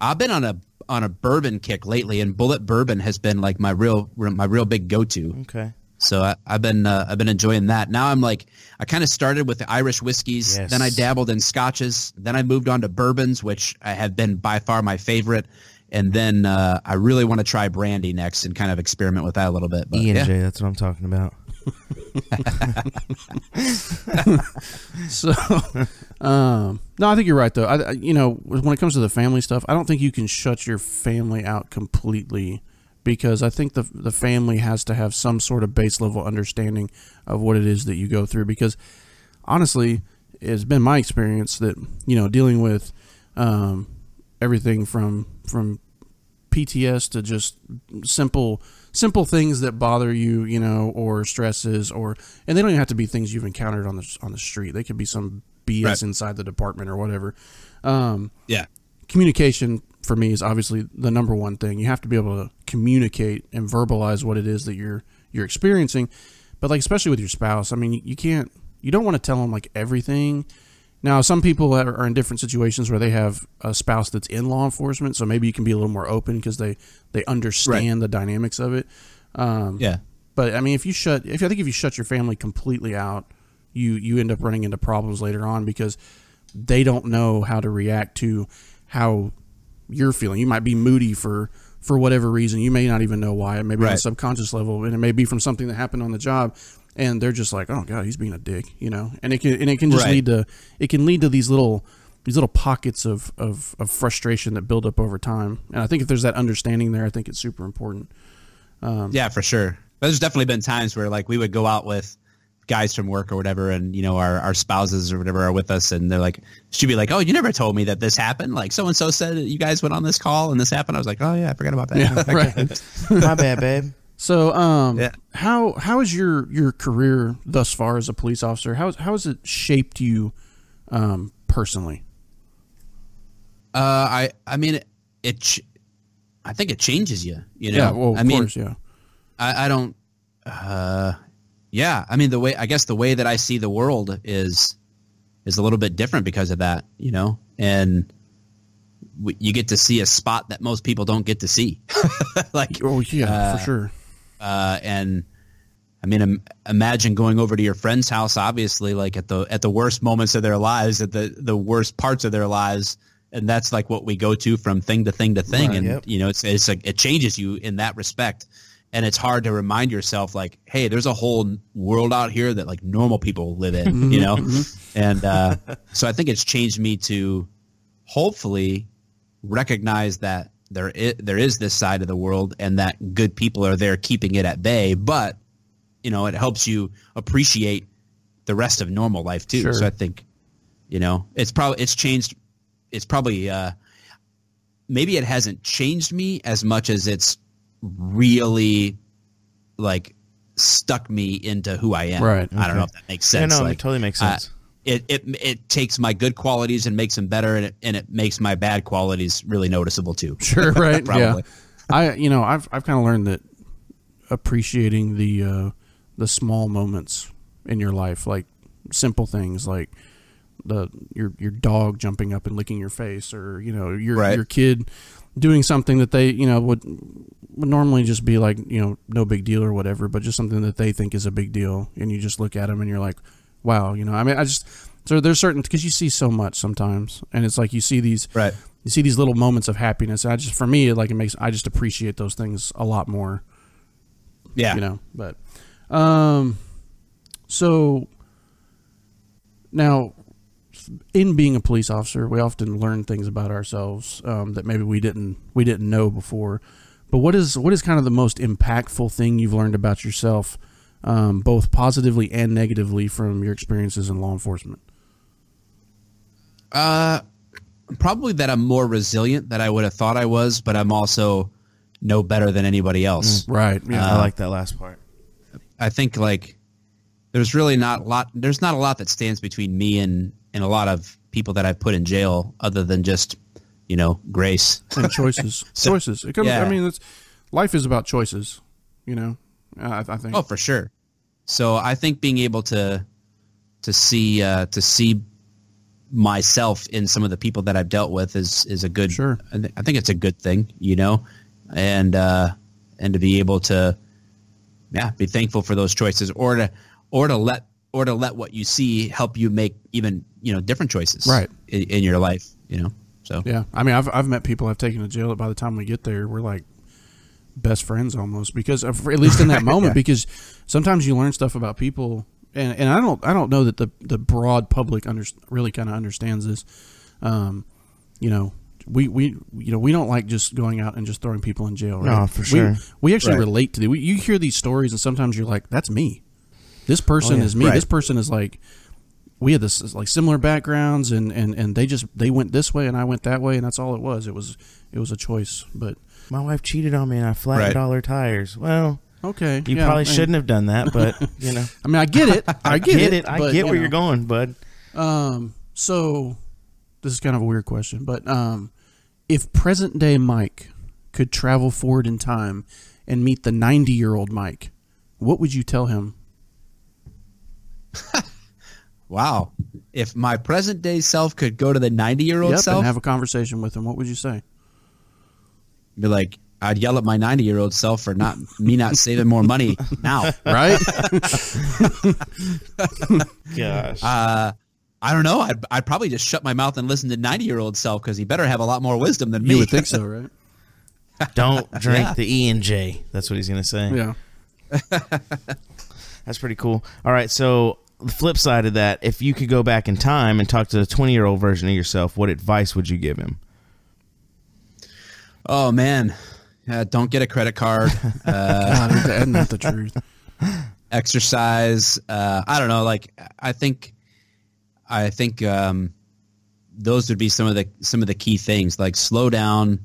I've been on a on a bourbon kick lately, and Bulleit Bourbon has been like my real my real big go to. Okay. So I, I've been uh, I've been enjoying that. Now I'm like I kind of started with the Irish whiskeys, Yes. then I dabbled in scotches, then I moved on to bourbons, which I have been by far my favorite, and then uh, I really want to try brandy next and kind of experiment with that a little bit. But E and. J. That's what I'm talking about. So, um, no, I think you're right though. I, I- you know, when it comes to the family stuff, I don't think you can shut your family out completely because I think the the family has to have some sort of base level understanding of what it is that you go through. Because honestly, it's been my experience that you know dealing with um, everything from from PTS to just simple simple things that bother you, you know, or stresses, or and they don't even have to be things you've encountered on the on the street. They could be some BS Right. inside the department or whatever. Um, yeah, communication for me is obviously the number one thing. You have to be able to communicate and verbalize what it is that you're you're experiencing. But like especially with your spouse, I mean, you, you can't you don't want to tell them like everything. Now, some people are are in different situations where they have a spouse that's in law enforcement, so maybe you can be a little more open because they they understand the dynamics of it. Um, yeah, but I mean, if you shut, if I think if you shut your family completely out, you you end up running into problems later on because they don't know how to react to how you're feeling. You might be moody for for whatever reason. You may not even know why. It may be on a subconscious level, and it may be from something that happened on the job. And they're just like, "Oh God, he's being a dick," you know. And it can and it can just Right. lead to it can lead to these little these little pockets of, of of frustration that build up over time. And I think if there's that understanding there, I think it's super important. Um, yeah, for sure. But there's definitely been times where like we would go out with guys from work or whatever, and you know our, our spouses or whatever are with us, and they're like, she'd be like, "Oh, you never told me that this happened. Like so and so said you guys went on this call and this happened." I was like, "Oh yeah, I forgot about that." Yeah, right. My bad, babe. So, um, Yeah. how how is your your career thus far as a police officer? How how has it shaped you um, personally? Uh, I I mean it. it ch- I think it changes you. You know. yeah, well, of I mean, course, yeah, I, I don't. Uh, yeah, I mean the way I guess the way that I see the world is is a little bit different because of that. You know, and w- you get to see a spot that most people don't get to see. like oh yeah, Uh, for sure. Uh, and I mean, Im- imagine going over to your friend's house, obviously, like at the at the worst moments of their lives, at the the worst parts of their lives, and that's like what we go to from thing to thing to thing, Right, and yep. you know, it's it's like it changes you in that respect, and it's hard to remind yourself, like, hey, there's a whole world out here that like normal people live in, you know, and uh, so I think it's changed me to hopefully recognize that there is, there is this side of the world and that good people are there keeping it at bay, but you know, it helps you appreciate the rest of normal life too. Sure. So I think, you know, it's probably it's changed. It's probably uh, maybe it hasn't changed me as much as it's really like stuck me into who I am. Right, I don't know if that makes sense. yeah, no, it totally makes uh, sense. It, it it takes my good qualities and makes them better, and it, and it makes my bad qualities really noticeable too. Sure, right? yeah. I you know I've I've kind of learned that appreciating the uh, the small moments in your life, like simple things like the your your dog jumping up and licking your face, or you know your Right. your kid doing something that they you know would would normally just be like you know no big deal or whatever, but just something that they think is a big deal, and you just look at them and you're like, wow, you know. I mean, I just so there's certain because you see so much sometimes, and it's like you see these Right. you see these little moments of happiness. I just for me, like it makes I just appreciate those things a lot more. Yeah. You know, but um, so now in being a police officer, we often learn things about ourselves um, that maybe we didn't we didn't know before. But what is what is kind of the most impactful thing you've learned about yourself, um, both positively and negatively, from your experiences in law enforcement? Uh, probably that I'm more resilient than I would have thought I was, but I'm also no better than anybody else. Right. Yeah. I like that last part. I think like there's really not a lot. There's not a lot that stands between me and and a lot of people that I've put in jail, other than just you know grace. and choices. choices. It comes. Yeah. I mean, it's life is about choices. You know, I, I think. Oh, for sure. So I think being able to to see uh, to see myself in some of the people that I've dealt with is is a good. Sure. I, th- I think it's a good thing, you know, and uh, and to be able to, yeah, be thankful for those choices, or to or to let or to let what you see help you make even you know different choices, Right. in, in your life, you know. So Yeah, I mean, I've I've met people I've taken to jail that by the time we get there, we're like best friends almost because of, at least in that moment because sometimes you learn stuff about people and, and I don't I don't know that the the broad public under, really kind of understands this. Um, you know, we, we you know we don't like just going out and just throwing people in jail. Right? No, for sure. We, actually Right. relate to the. We, you hear these stories and sometimes you're like, that's me. This person yeah. is me. Right. This person is like we had this like similar backgrounds and, and, and they just they went this way and I went that way and that's all it was. It was it was a choice. But My wife cheated on me and I flattened Right. all her tires. Well, okay, you yeah, probably and- shouldn't have done that, but you know, I mean, I get it. I get, get it. I but, get you where know. you're going, bud. Um, so this is kind of a weird question, but um, if present day Mike could travel forward in time and meet the 90 year old Mike, what would you tell him? wow, if my present day self could go to the ninety year old Yep, self, and have a conversation with him. What would you say? Be like, I'd yell at my 90 year old self for not me not saving more money now. Right? Gosh. Uh, I don't know. I'd, I'd probably just shut my mouth and listen to 90 year old self because he better have a lot more wisdom than me. you would think so, right? Don't drink the E and J. That's what he's gonna say. Yeah. That's pretty cool. All right, so the flip side of that, if you could go back in time and talk to the 20 year old version of yourself, what advice would you give him? Oh man, uh, don't get a credit card. Uh, God, that- isn't the truth? exercise. Uh, I don't know. Like I think, I think um, those would be some of the some of the key things. Like slow down,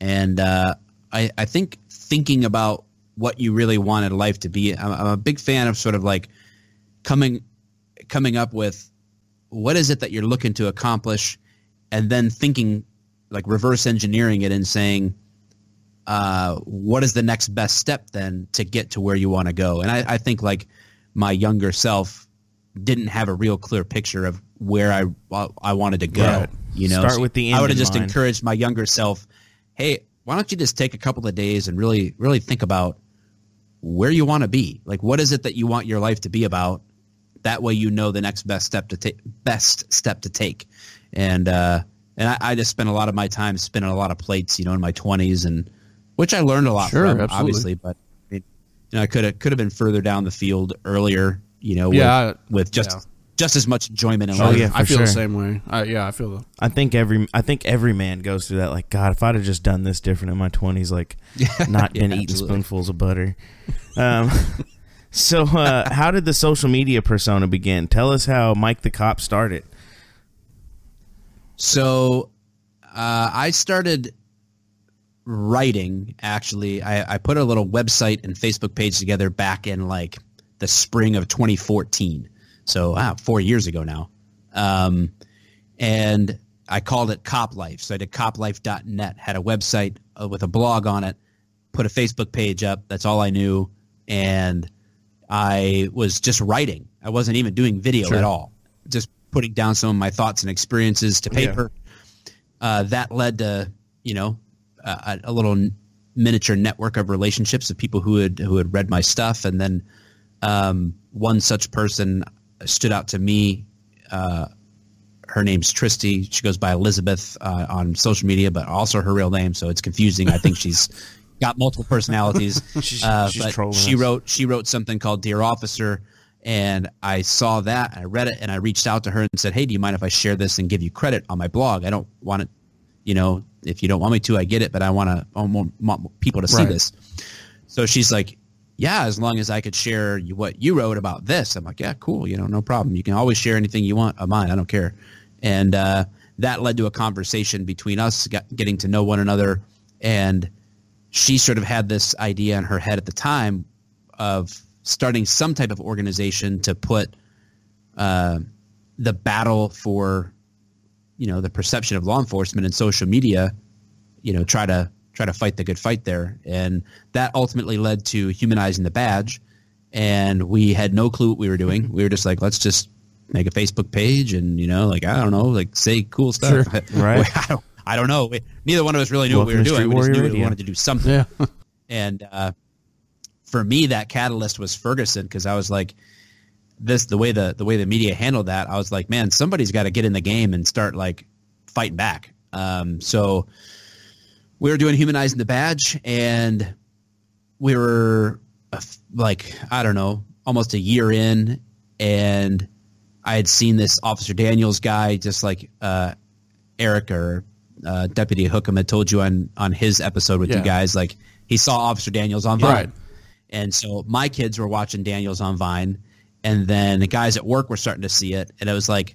and uh, I I think thinking about what you really wanted life to be. I'm, I'm a big fan of sort of like coming coming up with what is it that you're looking to accomplish, and then thinking like reverse engineering it and saying uh, what is the next best step then to get to where you want to go? And I, I think like my younger self didn't have a real clear picture of where I I wanted to go. Right. You know, Start with the end I would have just mind. encouraged my younger self, hey, why don't you just take a couple of days and really really think about where you want to be. Like, what is it that you want your life to be about? That way, you know the next best step to take. Best step to take, and uh, and I, I just spent a lot of my time spinning a lot of plates, you know, in my twenties, and which I learned a lot Sure, from, absolutely. obviously. But it, you know, I could have could have been further down the field earlier, you know, with, Yeah, with just yeah. just as much enjoyment in Oh, life. yeah, I for feel the same way. I, yeah, I feel the I think every I think every man goes through that. Like, God, if I'd have just done this different in my twenties, like not Yeah, been eating absolutely. spoonfuls of butter. Um, so, uh, how did the social media persona begin? Tell us how Mike the Cop started. So uh, I started writing. Actually, I, I put a little website and Facebook page together back in like the spring of 2014. So ah, four years ago now. Um, and I called it Cop Life. So I did coplife.net, had a website uh, with a blog on it, put a Facebook page up. That's all I knew. And I was just writing. I wasn't even doing video Sure. at all. Just putting down some of my thoughts and experiences to paper. Uh, that led to, you know, a, a little miniature network of relationships of people who had who had read my stuff, and then um, one such person stood out to me. Uh, her name's Tristy. She goes by Elizabeth uh, on social media, but also her real name, so it's confusing. I think she's got multiple personalities. She's- uh, she's but trolling she wrote she wrote something called Dear Officer, and I saw that. I read it, and I reached out to her and said, "Hey, do you mind if I share this and give you credit on my blog? I don't want it, you know, if you don't want me to, I get it, but I want to I want, want people to see Right. this." So she's like, "Yeah, as long as I could share you, what you wrote about this." I'm like, "Yeah, cool. You know, no problem. You can always share anything you want of mine. I don't care." And uh, that led to a conversation between us, getting to know one another, and she sort of had this idea in her head at the time of starting some type of organization to put uh, the battle for you know the perception of law enforcement and social media you know try to try to fight the good fight there. And that ultimately led to humanizing the badge. And we had no clue what we were doing. We were just like let's just make a facebook page and you know like i don't know like say cool stuff. Right. I don't, I don't know. We- neither one of us really knew Welcome what we were doing. We just knew we wanted to do something. Yeah. and uh, for me, that catalyst was Ferguson because I was like, this the way the the way the media handled that. I was like, man, somebody's got to get in the game and start like fighting back. Um, so we were doing humanizing the badge, and we were uh, like, I don't know, almost a year in, and I had seen this Officer Daniels guy, just like uh, Eric or uh, Deputy Hookem had told you on on his episode with Yeah. you guys, like he saw Officer Daniels on Vine. Right. And so my kids were watching Daniels on Vine, and then the guys at work were starting to see it, and I was like,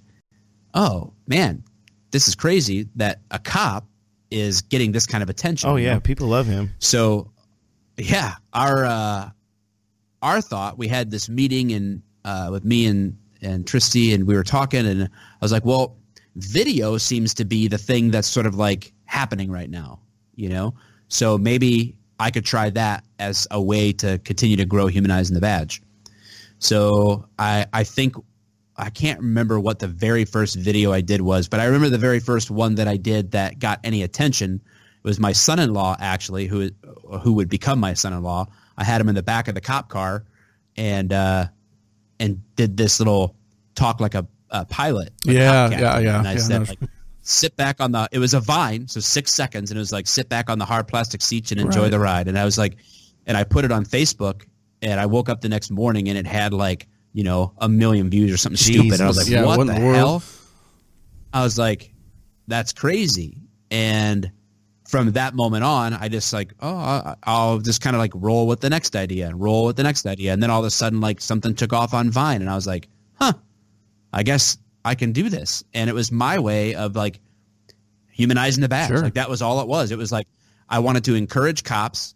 oh man, this is crazy that a cop is getting this kind of attention. Oh you yeah, know? people love him. So, yeah, our uh, our thought we had this meeting and uh, with me and and Tristy, and we were talking, and I was like, well, video seems to be the thing that's sort of like happening right now, you know. So maybe I could try that as a way to continue to grow humanizing the badge. So I I think I can't remember what the very first video I did was, but I remember the very first one that I did that got any attention it was my son-in-law actually who who would become my son-in-law. I had him in the back of the cop car and uh and did this little talk like a, a pilot. like Yeah, captain. yeah, yeah, And I yeah, said no. like sit back on the it was a vine, so 6 seconds and it was like sit back on the hard plastic seats and enjoy Right. the ride. And I was like and I put it on Facebook and I woke up the next morning and it had like, you know, a million views or something stupid. And I was like, Yeah, what, what the the hell? I was like, that's crazy. And from that moment on, I just like, oh, I'll just kind of like roll with the next idea and roll with the next idea. And then all of a sudden, like something took off on Vine. And I was like, huh, I guess I can do this. And it was my way of like humanizing the badge. Sure. Like that was all it was. It was like, I wanted to encourage cops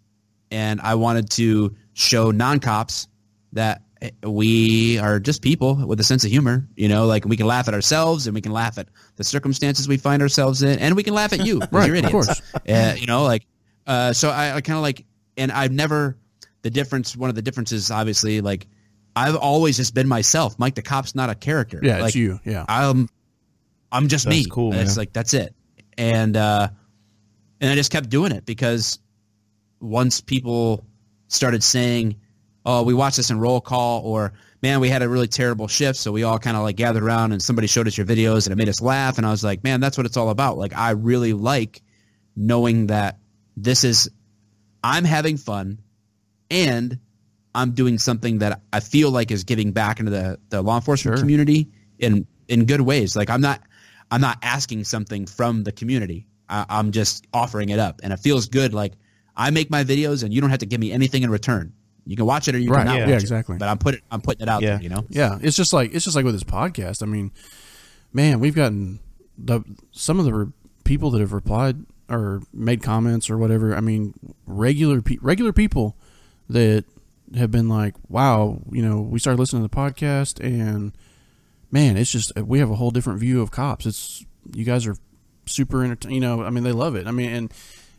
and I wanted to show non-cops that eh, we are just people with a sense of humor, you know, like we can laugh at ourselves and we can laugh at the circumstances we find ourselves in and we can laugh at you. Right, you're of course. Uh, you know, like, uh, so I, I kind of like, and I've never, the difference, one of the differences, obviously, like, I've always just been myself. Mike the cop's not a character. Yeah, it's like, you. Yeah. I'm, I'm just That's me. cool, It's man. like that's it. And uh, and I just kept doing it because once people started saying, oh, we watched this in roll call, or man, we had a really terrible shift, so we all kind of like gathered around and somebody showed us your videos and it made us laugh, and I was like, man, that's what it's all about. Like I really like knowing that this is I'm having fun and I'm doing something that I feel like is giving back into the, the law enforcement Sure. community in in good ways. Like I'm not I'm not asking something from the community. I, I'm just offering it up, and it feels good. Like I make my videos, and you don't have to give me anything in return. You can watch it or you Right, can not yeah. Yeah, it. exactly. But I'm put it, I'm putting it out Yeah. there. You know. Yeah, it's just like it's just like with this podcast. I mean, man, we've gotten the some of the re- people that have replied or made comments or whatever. I mean, regular pe- regular people that have been like, "Wow, you know, we started listening to the podcast, and man, it's just we have a whole different view of cops. It's you guys are super entertaining. You know, I mean, they love it. I mean, and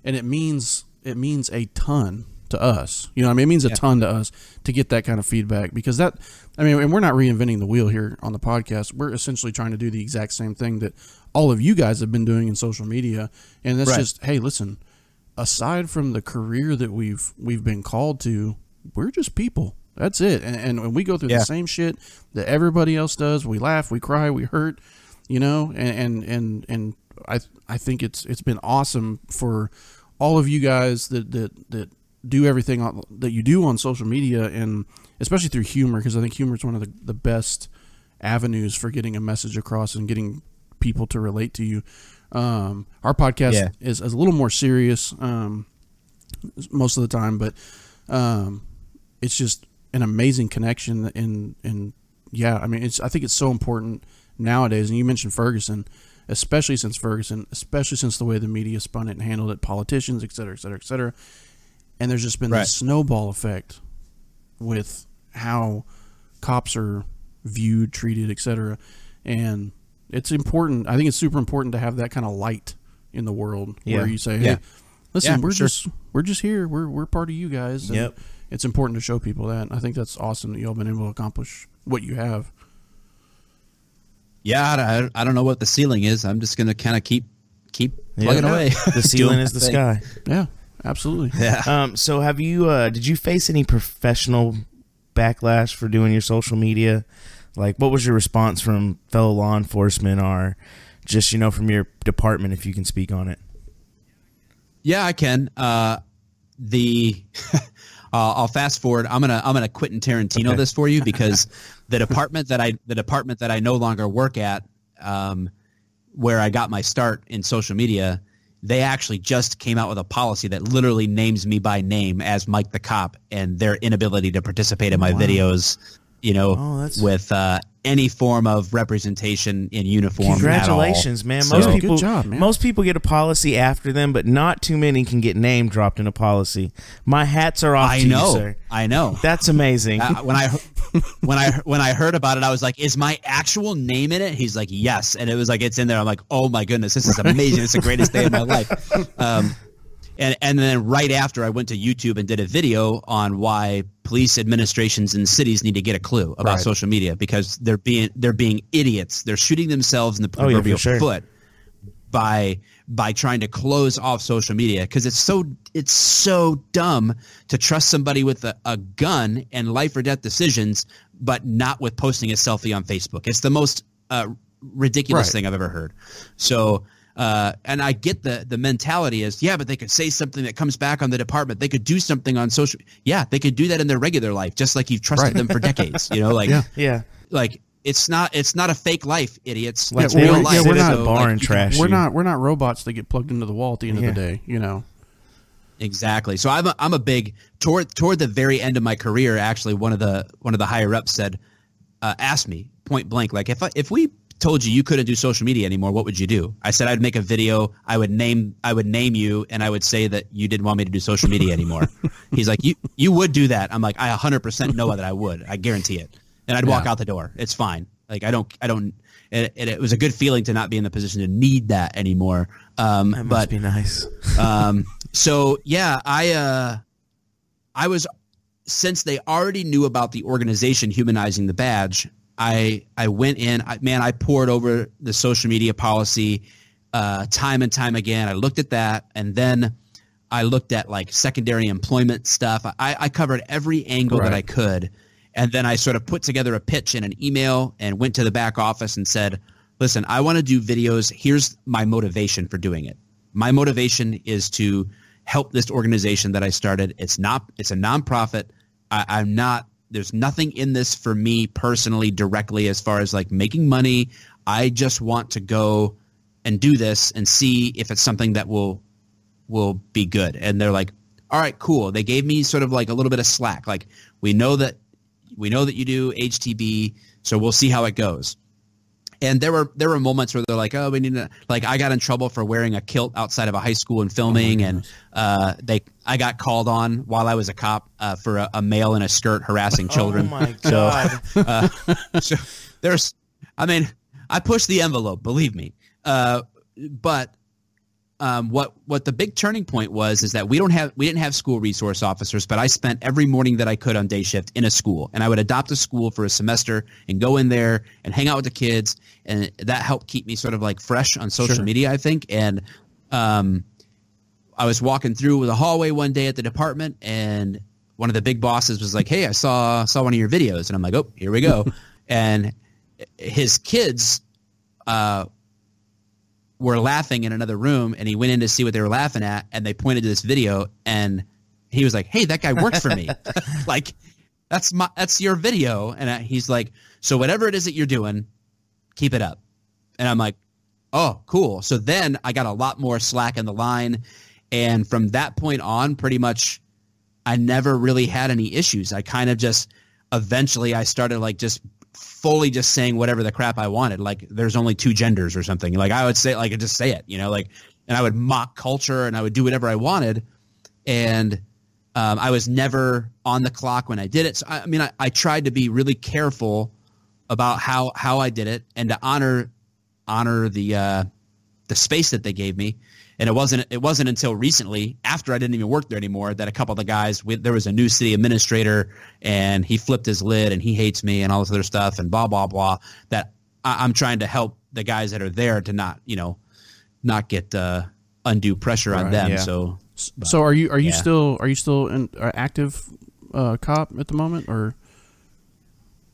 and it means it means a ton to us. You know, I mean, it means a ton to us to get that kind of feedback because that. I mean, and we're not reinventing the wheel here on the podcast. We're essentially trying to do the exact same thing that all of you guys have been doing in social media, and that's Right. just hey, listen. Aside from the career that we've we've been called to, we're just people. That's it. And, and when we go through Yeah. the same shit that everybody else does, we laugh, we cry, we hurt, you know, and and and, and I I think it's it's been awesome for all of you guys that that that do everything on, that you do on social media and especially through humor because I think humor is one of the, the best avenues for getting a message across and getting people to relate to you. Um, our podcast Yeah. is, is a little more serious um, most of the time, but um, it's just an amazing connection and and yeah, I mean it's I think it's so important nowadays. And you mentioned Ferguson, especially since Ferguson, especially since the way the media spun it and handled it, politicians, et cetera, et cetera, et cetera. And there's just been Right. this snowball effect with how cops are viewed, treated, et cetera. And it's important. I think it's super important to have that kind of light in the world Yeah. where you say, "Hey, Yeah. listen, Yeah, we're sure. just we're just here. We're we're part of you guys." And Yep. It's important to show people that. I think that's awesome that y'all been able to accomplish what you have. Yeah, I, I don't know what the ceiling is. I'm just gonna kind of keep keep Yeah. plugging away. The ceiling is the thing. sky. Yeah, absolutely. Yeah. Um, so have you uh did you face any professional backlash for doing your social media? Like what was your response from fellow law enforcement or just, you know, from your department if you can speak on it? Yeah, I can. Uh, the uh, I'll fast forward. I'm gonna I'm gonna Quentin Tarantino Okay. this for you because the department that I the department that I no longer work at, um, where I got my start in social media, they actually just came out with a policy that literally names me by name as Mike the cop and their inability to participate in my videos. You know, Oh, with uh, any form of representation in uniform. at all. Congratulations, man. So- Most Good people job, man. most people get a policy after them, but not too many can get name dropped in a policy. My hats are off I to know. you, sir. I know. That's amazing. uh, when I when I when I heard about it, I was like, "Is my actual name in it?" He's like, "Yes," and it was like, "It's in there." I'm like, "Oh my goodness, this is amazing! It's the greatest day of my life." Um, and and then right after, I went to YouTube and did a video on why police administrations in cities need to get a clue about Right. social media because they're being they're being idiots. They're shooting themselves in the Oh, yeah, proverbial sure. foot by by trying to close off social media because it's so it's so dumb to trust somebody with a, a gun and life or death decisions but not with posting a selfie on facebook it's the most uh, ridiculous Right. thing i've ever heard so uh, and I get the the mentality is yeah, but they could say something that comes back on the department. They could do something on social. Yeah, they could do that in their regular life, just like you've trusted Right. them for decades. You know, like Yeah. yeah. like it's not it's not a fake life, idiots. Like it's we're- real yeah, we're not- So, bar like, and trash. We're not we're not robots that get plugged into the wall at the end Yeah. of the day. You know. Exactly. So I'm a, I'm a big toward toward the very end of my career. Actually, one of the one of the higher ups said, uh, asked me point blank, like if I, if we told you you couldn't do social media anymore, what would you do? I said I'd make a video. I would name I would name you, and I would say that you didn't want me to do social media anymore. He's like, you you would do that. I'm like, I 100 percent know that I would. I guarantee it. And I'd walk Yeah. out the door. It's fine. Like I don't I don't. It, it, it was a good feeling to not be in the position to need that anymore. Um, That must but be nice. um, so yeah, I uh, I was since they already knew about the organization humanizing the badge. I I went in. I, man, I pored over the social media policy uh, time and time again. I looked at that, and then I looked at like secondary employment stuff. I, I covered every angle that I could. And then I sort of put together a pitch in an email and went to the back office and said, listen, I want to do videos. Here's my motivation for doing it. My motivation is to help this organization that I started. It's not, it's a nonprofit. I, I'm not, there's nothing in this for me personally directly as far as like making money. I just want to go and do this and see if it's something that will will be good. And they're like, all right, cool. They gave me sort of like a little bit of slack. Like we know that we know that you do HTB, so we'll see how it goes. And there were there were moments where they're like, oh, we need to like I got in trouble for wearing a kilt outside of a high school and filming, and uh, they I got called on while I was a cop uh, for a, a male in a skirt harassing children. Oh my So- god. uh, so there's, I mean, I pushed the envelope, believe me. Uh, but um, what what the big turning point was is that we don't have we didn't have school resource officers, but I spent every morning that I could on day shift in a school, and I would adopt a school for a semester and go in there and hang out with the kids, and that helped keep me sort of like fresh on social Sure. media, I think, and um, I was walking through the hallway one day at the department, and one of the big bosses was like, "Hey, I saw saw one of your videos," and I'm like, "Oh, here we go." and his kids uh, were laughing in another room, and he went in to see what they were laughing at, and they pointed to this video, and he was like, "Hey, that guy worked for me." like, that's my that's your video, and I, he's like, "So whatever it is that you're doing, keep it up." And I'm like, oh, cool. So then I got a lot more slack in the line. And from that point on, pretty much I never really had any issues. I kind of just eventually I started like just fully just saying whatever the crap I wanted. Like there's only two genders or something. Like I would say like just say it, you know, like and I would mock culture and I would do whatever I wanted. And um, I was never on the clock when I did it. So I, I mean I, I tried to be really careful about how how I did it and to honor honor the uh, the space that they gave me. And it wasn't it wasn't until recently, after I didn't even work there anymore, that a couple of the guys we, there was a new city administrator, and he flipped his lid and he hates me and all this other stuff and blah blah blah. That I, I'm trying to help the guys that are there to not you know not get uh, undue pressure on them. yeah. So So are you are you Yeah. still are you still an active uh, cop at the moment or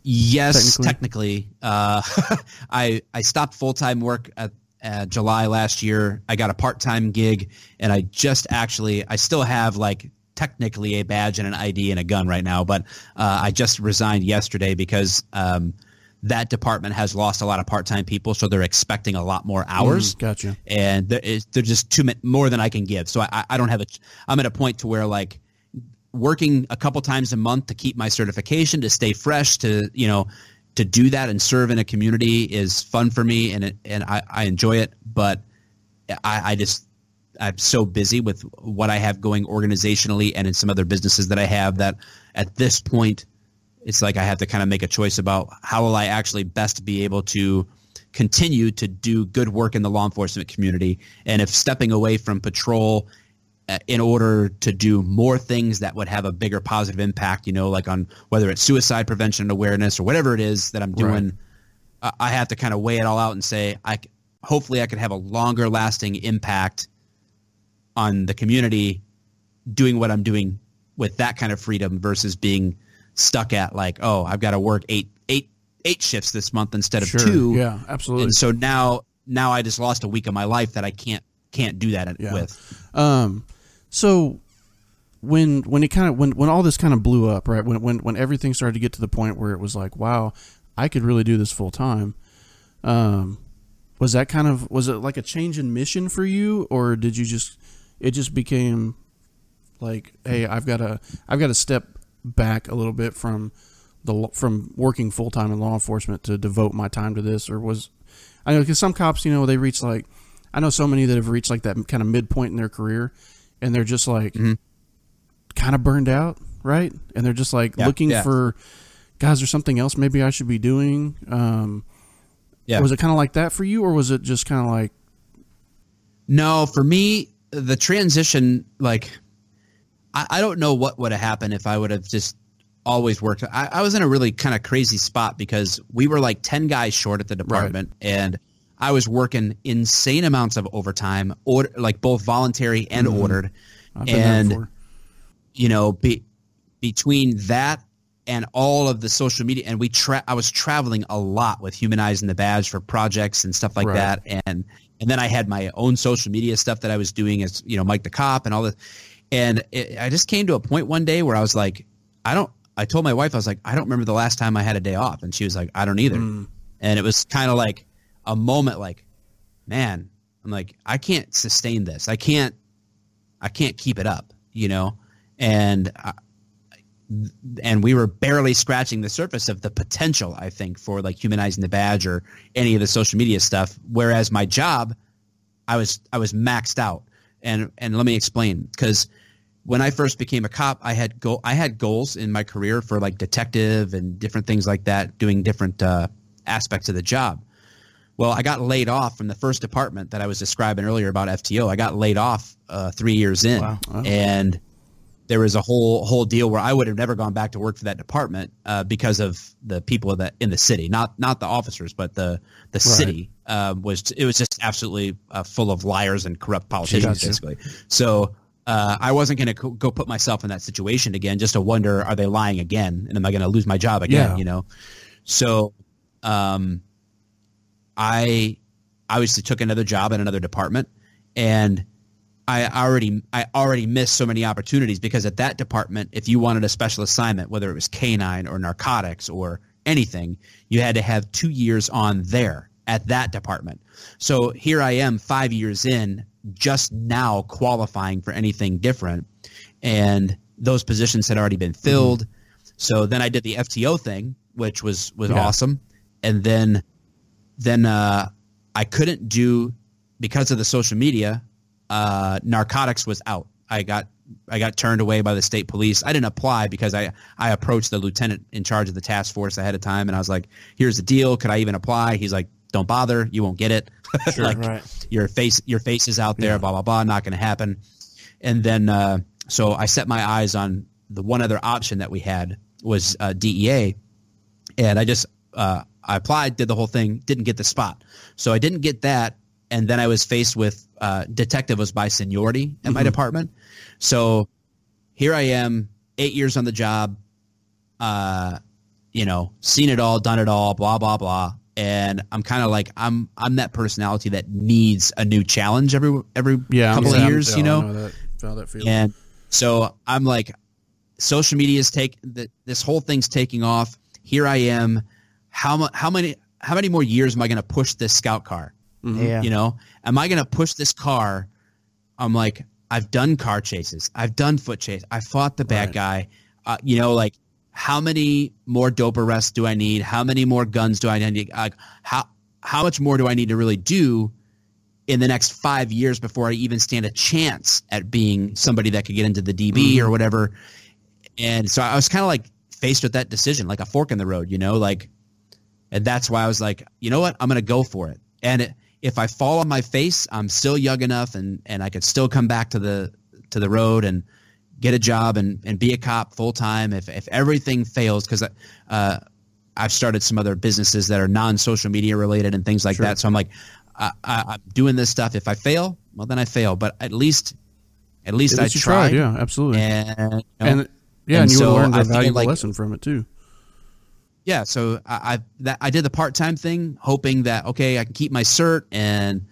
Yes, Technically? technically. Uh, I I stopped full time work at uh, July last year. I got a part time gig, and I just actually I still have like technically a badge and an ID and a gun right now, but uh, I just resigned yesterday because um, that department has lost a lot of part time people, so they're expecting a lot more hours Mm, gotcha and there is, they're just too many, more than I can give. So I, I don't have a. I'm at a point to where like working a couple times a month to keep my certification, to stay fresh, to you know, to do that and serve in a community is fun for me, and it, and I, I enjoy it. But I, I just I'm so busy with what I have going organizationally and in some other businesses that I have that at this point it's like I have to kind of make a choice about how will I actually best be able to continue to do good work in the law enforcement community and if stepping away from patrol in order to do more things that would have a bigger positive impact you know like on whether it's suicide prevention and awareness or whatever it is that I'm doing I I have to kind of weigh it all out and say I hopefully I could have a longer lasting impact on the community doing what I'm doing with that kind of freedom versus being stuck at like, oh, I've got to work eight eight eight shifts this month instead of sure two. yeah absolutely And so now now I just lost a week of my life that I can't can't do that Yeah. with. Um, so when when it kind of when when all this kind of blew up, right? When when when everything started to get to the point where it was like, wow, I could really do this full time. Um, was that kind of was it like a change in mission for you, or did you just it just became like, hey, I've got to I've got to step back a little bit from the from working full time in law enforcement to devote my time to this, or was I know because some cops, you know, they reach like I know so many that have reached like that kind of midpoint in their career, and they're just like Mhm. kind of burned out, right? And they're just like Yeah, looking yeah. for guys. There's something else maybe I should be doing. Um, Yeah. Was it kind of like that for you, or was it just kind of like No, for me, the transition, like, I, I don't know what would have happened if I would have just always worked. I, I was in a really kind of crazy spot because we were like 10 guys short at the department and I was working insane amounts of overtime, order, like both voluntary and ordered. Been there and you know, be, between that and all of the social media, and we tra- I was traveling a lot with humanizing the badge for projects and stuff like Right. that, and and then I had my own social media stuff that I was doing as you know Mike the cop and all this, and it, I just came to a point one day where I was like, I don't. I told my wife I was like, I don't remember the last time I had a day off, and she was like, I don't either, Mm. and it was kind of like a moment like, man, I'm like, I can't sustain this. I can't I can't keep it up, you know? And I, and we were barely scratching the surface of the potential, I think, for like humanizing the badge or any of the social media stuff. Whereas my job, I was I was maxed out. And and let me explain because when I first became a cop, I had go I had goals in my career for like detective and different things like that, doing different uh, aspects of the job. Well, I got laid off from the first department that I was describing earlier about FTO. I got laid off uh, three years in, Wow. and there was a whole whole deal where I would have never gone back to work for that department uh, because of the people that in the city, not not the officers, but the the city um, was it was just absolutely uh, full of liars and corrupt politicians, basically. So. Uh, I wasn't going to co- go put myself in that situation again, just to wonder, are they lying again, and am I going to lose my job again? Yeah. You know, so um, I obviously took another job in another department and I already I already missed so many opportunities because at that department, if you wanted a special assignment, whether it was canine or narcotics or anything, you had to have two years on there at that department. So here I am five years in, just now qualifying for anything different. And those positions had already been filled. Mm-hmm. So then I did the FTO thing, which was was Yeah. awesome. And then then uh, I couldn't do because of the social media. Uh, narcotics was out. I got I got turned away by the state police. I didn't apply because I I approached the lieutenant in charge of the task force ahead of time, and I was like, "Here's the deal. Could I even apply?" He's like, "Don't bother. You won't get it. like right. your face your face is out there. Blah blah blah. Not going to happen." And then uh, so I set my eyes on the one other option that we had was uh, DEA, and I just uh, I applied, did the whole thing, didn't get the spot. So I didn't get that, and then I was faced with uh, detective was by seniority at my department. So here I am, eight years on the job, uh, you know, seen it all, done it all, blah blah blah. And I'm kind of like I'm I'm that personality that needs a new challenge every every Yeah, couple yeah, of years, yeah, you I know. that, that. And so I'm like, social media is take th- this whole thing's taking off. Here I am. How how many how many more years am I going to push this scout car? Yeah. You know, am I going to push this car? I'm like, I've done car chases. I've done foot chase. I fought the bad Right. guy. Uh, you know, like how many more dope arrests do I need? How many more guns do I need? Like how how much more do I need to really do in the next five years before I even stand a chance at being somebody that could get into the DB or whatever? And so I was kind of like faced with that decision, like a fork in the road, you know, like, and that's why I was like, you know what, I'm going to go for it. And it, if I fall on my face, I'm still young enough, and and I could still come back to the to the road and get a job and, and be a cop full time. If if everything fails, because uh, I've started some other businesses that are non social media related and things like that. So I'm like, I, I, I'm doing this stuff. If I fail, well then I fail. But at least at least At I least you tried. Yeah, absolutely. And, you know, And yeah, And and, you so learned a valuable like- lesson from it too. Yeah, so I, I that I did the part time thing, hoping that okay, I can keep my cert and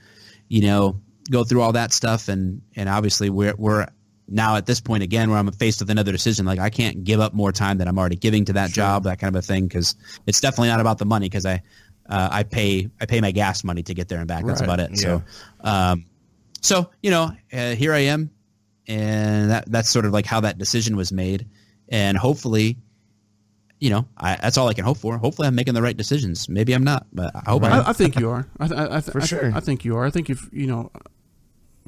you know go through all that stuff, and and obviously we're we're now at this point again where I'm faced with another decision. Like I can't give up more time that I'm already giving to that job, that kind of a thing, because it's definitely not about the money. Because I uh, I pay I pay my gas money to get there and back. That's about it. So um, so you know uh, here I am, and that that's sort of like how that decision was made, and hopefully you know, I, that's all I can hope for. Hopefully, I'm making the right decisions. Maybe I'm not, but I hope I am. I, I think you are. I, th- I, th- For I sure. I think you are. I think if you know,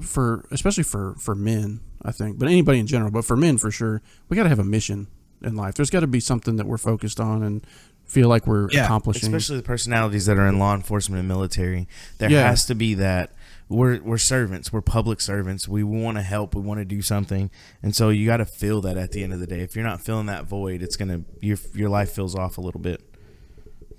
for especially for for men, I think, but anybody in general, but for men for sure, we got to have a mission in life. There's got to be something that we're focused on and feel like we're Yeah, accomplishing. especially the personalities that are in law enforcement and military. There Yeah. has to be that we're we're servants, we're public servants. We want to help, we want to do something, and so you got to feel that at the end of the day. If you're not filling that void, it's gonna your your life feels off a little bit.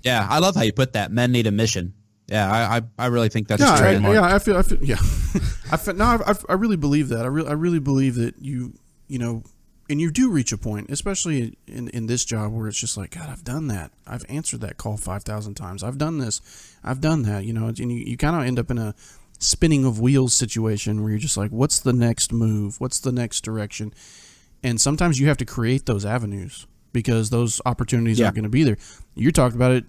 Yeah, I love how you put that. Men need a mission. Yeah, I I, I really think that's yeah, I, trademark. yeah, I feel, I feel, yeah, I feel, no, I, I, I really believe that. I really, I really believe that you, you know, and you do reach a point, especially in in this job where it's just like, God, I've done that. I've answered that call five thousand times. I've done this. I've done that. You know, and you, you kind of end up in a spinning of wheels situation where you're just like, what's the next move? What's the next direction? And sometimes you have to create those avenues because those opportunities Yeah. aren't going to be there. You talked about it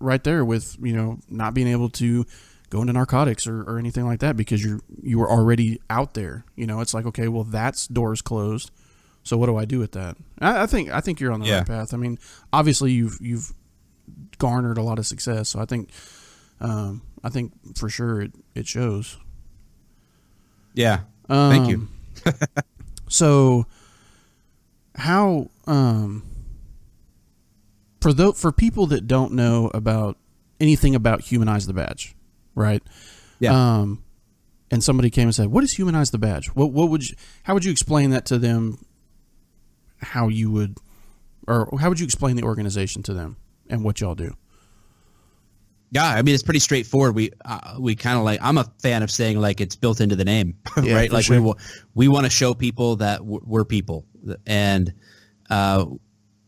right there with you know not being able to go into narcotics or, or anything like that because you're you were already out there. You know, it's like okay, well that's doors closed. So what do I do with that? I, I think I think you're on the Yeah. right path. I mean, obviously you've you've garnered a lot of success. So I think um, I think for sure it, it shows. yeah. Um, Thank you. so, how um, for tho- for people that don't know about anything about humanize the badge, right? Yeah. Um, and somebody came and said, "What is humanize the badge? What what would you, how would you explain that to them? How you would, or how would you explain the organization to them and what y'all do?" Yeah, I mean it's pretty straightforward. We uh, we kind of like I'm a fan of saying like it's built into the name, Yeah, right? Like sure. we we want to show people that we're people, and uh,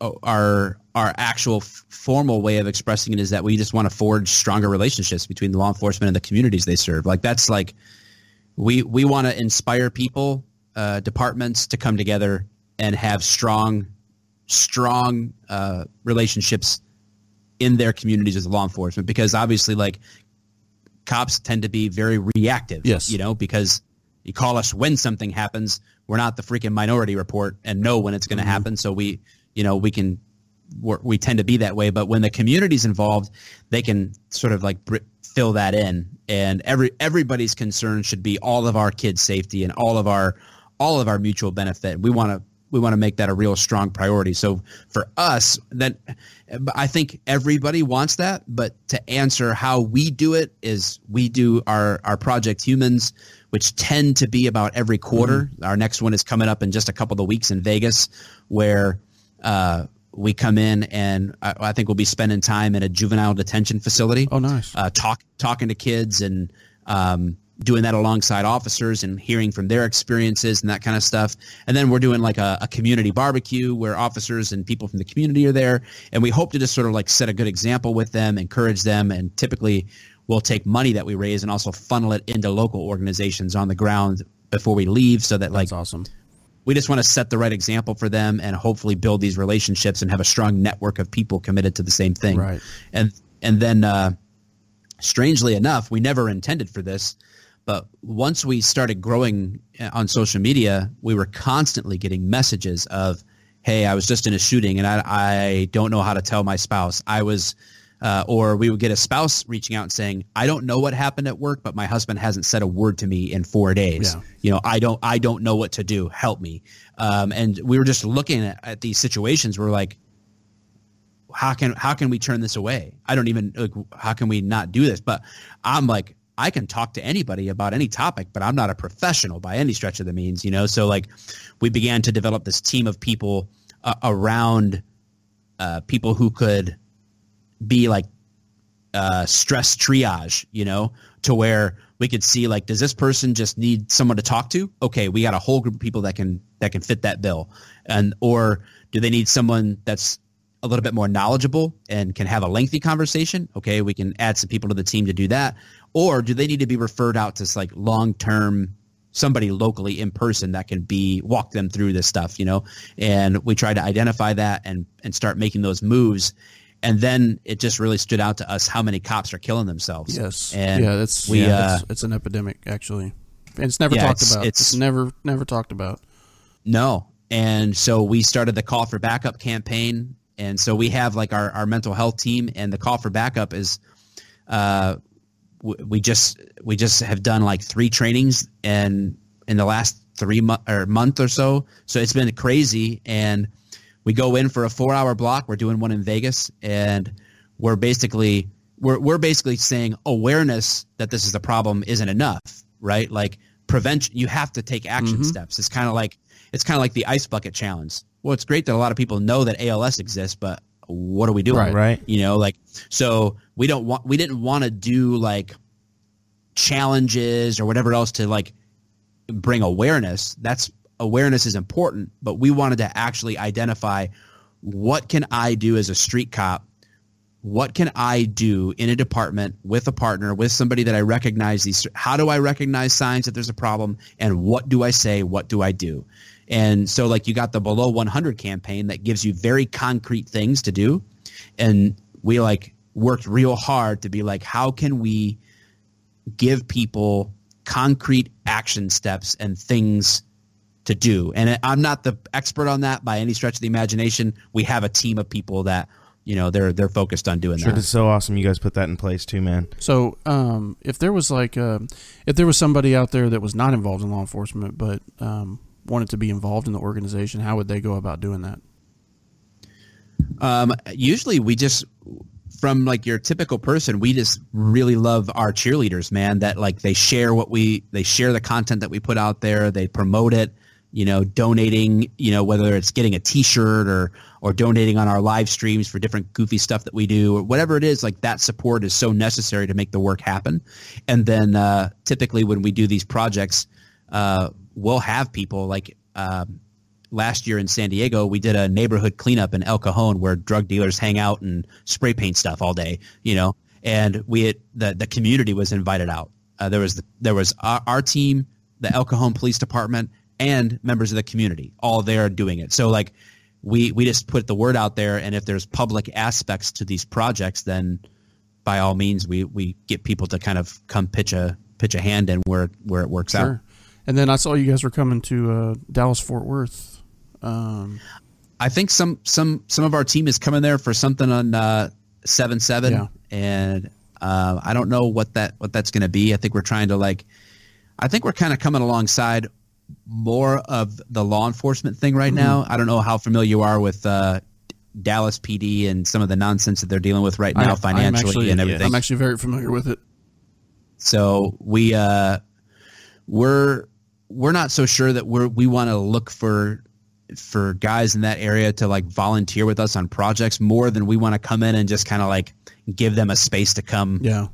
our our actual f- formal way of expressing it is that we just want to forge stronger relationships between the law enforcement and the communities they serve. Like that's like we we want to inspire people, uh, departments to come together and have strong strong uh, relationships in their communities as law enforcement because obviously like cops tend to be very reactive Yes. you know because you call us when something happens. We're not the freaking minority report and know when it's going to mm-hmm. happen. So we you know we can we're, we tend to be that way. But when the community's involved they can sort of like br- fill that in. And every everybody's concern should be all of our kids safety and all of our all of our mutual benefit. We want to we want to make that a real strong priority. So for us that i think everybody wants that but to answer how we do it is we do our our project humans which tend to be about every quarter. Our next one is coming up in just a couple of weeks in vegas where uh, we come in and I, I think we'll be spending time in a juvenile detention facility. Oh, nice. uh, talk talking to kids and um, doing that alongside officers and hearing from their experiences and that kind of stuff. And then we're doing like a, a community barbecue where officers and people from the community are there, and we hope to just sort of like set a good example with them, encourage them, and typically we'll take money that we raise and also funnel it into local organizations on the ground before we leave, so that like That's awesome. we just want to set the right example for them and hopefully build these relationships and have a strong network of people committed to the same thing. Right. And and then uh, strangely enough, we never intended for this, but once we started growing uh, on social media, we were constantly getting messages of, "Hey, I was just in a shooting and I I don't know how to tell my spouse. I was." Uh, or we would get a spouse reaching out and saying, "I don't know what happened at work, but my husband hasn't said a word to me in four days. Yeah. You know, I don't, I don't know what to do. Help me." Um, and we were just looking at, at these situations. We're like, how can how can we turn this away? I don't even like, how can we not do this? But I'm like I can talk to anybody about any topic, but I'm not a professional by any stretch of the means, you know. So like we began to develop this team of people uh, around uh, people who could be like uh, stress triage, you know, to where we could see like, does this person just need someone to talk to? Okay, we got a whole group of people that can that can fit that bill, and or do they need someone that's a little bit more knowledgeable and can have a lengthy conversation? Okay, we can add some people to the team to do that, or do they need to be referred out to like long term somebody locally in person that can be walk them through this stuff, you know? And we try to identify that and and start making those moves. And then it just really stood out to us how many cops are killing themselves. Yes. And yeah, that's we yeah, uh, it's, an epidemic actually. And it's never Yeah, talked it's- about. It's, it's- never never talked about. No. And so we started the call for backup campaign. And so we have like our, our mental health team and the call for backup is uh, w- we just we just have done like three trainings and in the last three month or month or so. So it's been crazy and we go in for a four hour block. We're doing one in Vegas and we're basically we're we're basically saying awareness that this is a problem isn't enough, right? Like prevention you have to take action steps. It's kind of like it's kind of like the ice bucket challenge. Well, it's great that a lot of people know that ALS exists, but what are we doing? Right. Right. You know, like so we don't want we didn't want to do like challenges or whatever else to like bring awareness. That's awareness is important, but we wanted to actually identify what can I do as a street cop? What can I do in a department with a partner, with somebody that I recognize these how do I recognize signs that there's a problem and what do I say, what do I do? And so like you got the below 100 campaign that gives you very concrete things to do and we like worked real hard to be like how can we give people concrete action steps and things to do. And I'm not the expert on that by any stretch of the imagination. We have a team of people that, you know, they're they're focused on doing Sure, that. it's so awesome you guys put that in place too, man. So, um, if there was like, uh, if there was somebody out there that was not involved in law enforcement but um, wanted to be involved in the organization, how would they go about doing that? Um, usually we just from like your typical person, we just really love our cheerleaders, man, that like they share what we they share the content that we put out there, they promote it, you know, donating, you know, whether it's getting a t-shirt or or donating on our live streams for different goofy stuff that we do or whatever it is, like that support is so necessary to make the work happen. And then uh, typically when we do these projects, uh, we'll have people like um, last year in San Diego, we did a neighborhood cleanup in El Cajon where drug dealers hang out and spray paint stuff all day, you know, and we had, the the community was invited out. Uh, there was the, there was our, our team, the El Cajon Police Department, and members of the community all there doing it. So like we we just put the word out there, and if there's public aspects to these projects, then by all means we we get people to kind of come pitch a pitch a hand in where where it works out. And then I saw you guys were coming to uh, Dallas Fort Worth. Um, I think some some some of our team is coming there for something on uh, seven seven, Yeah. and uh, I don't know what that what that's going to be. I think we're trying to like, I think we're kind of coming alongside more of the law enforcement thing right now. I don't know how familiar you are with uh, Dallas PD and some of the nonsense that they're dealing with right now I'm financially actually- and everything. I'm actually very familiar with it. So we uh, we're we're not so sure that we're we want to look for for guys in that area to like volunteer with us on projects more than we want to come in and just kind of like give them a space to come Yeah.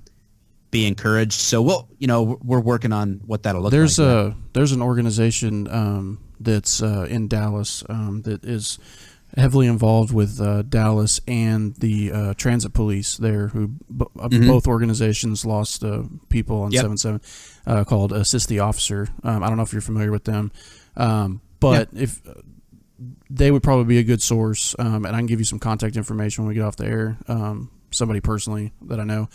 be encouraged. So we'll you know we're working on what that'll look There's like. a there's an organization um, that's uh, in Dallas um, that is heavily involved with uh, Dallas and the uh, transit police there, who b- uh, both organizations lost uh, people on Yep. seven seven, uh, called Assist the Officer. Um, I don't know if you're familiar with them, um, but if they would probably be a good source, um, and I can give you some contact information when we get off the air. Um, somebody personally that I know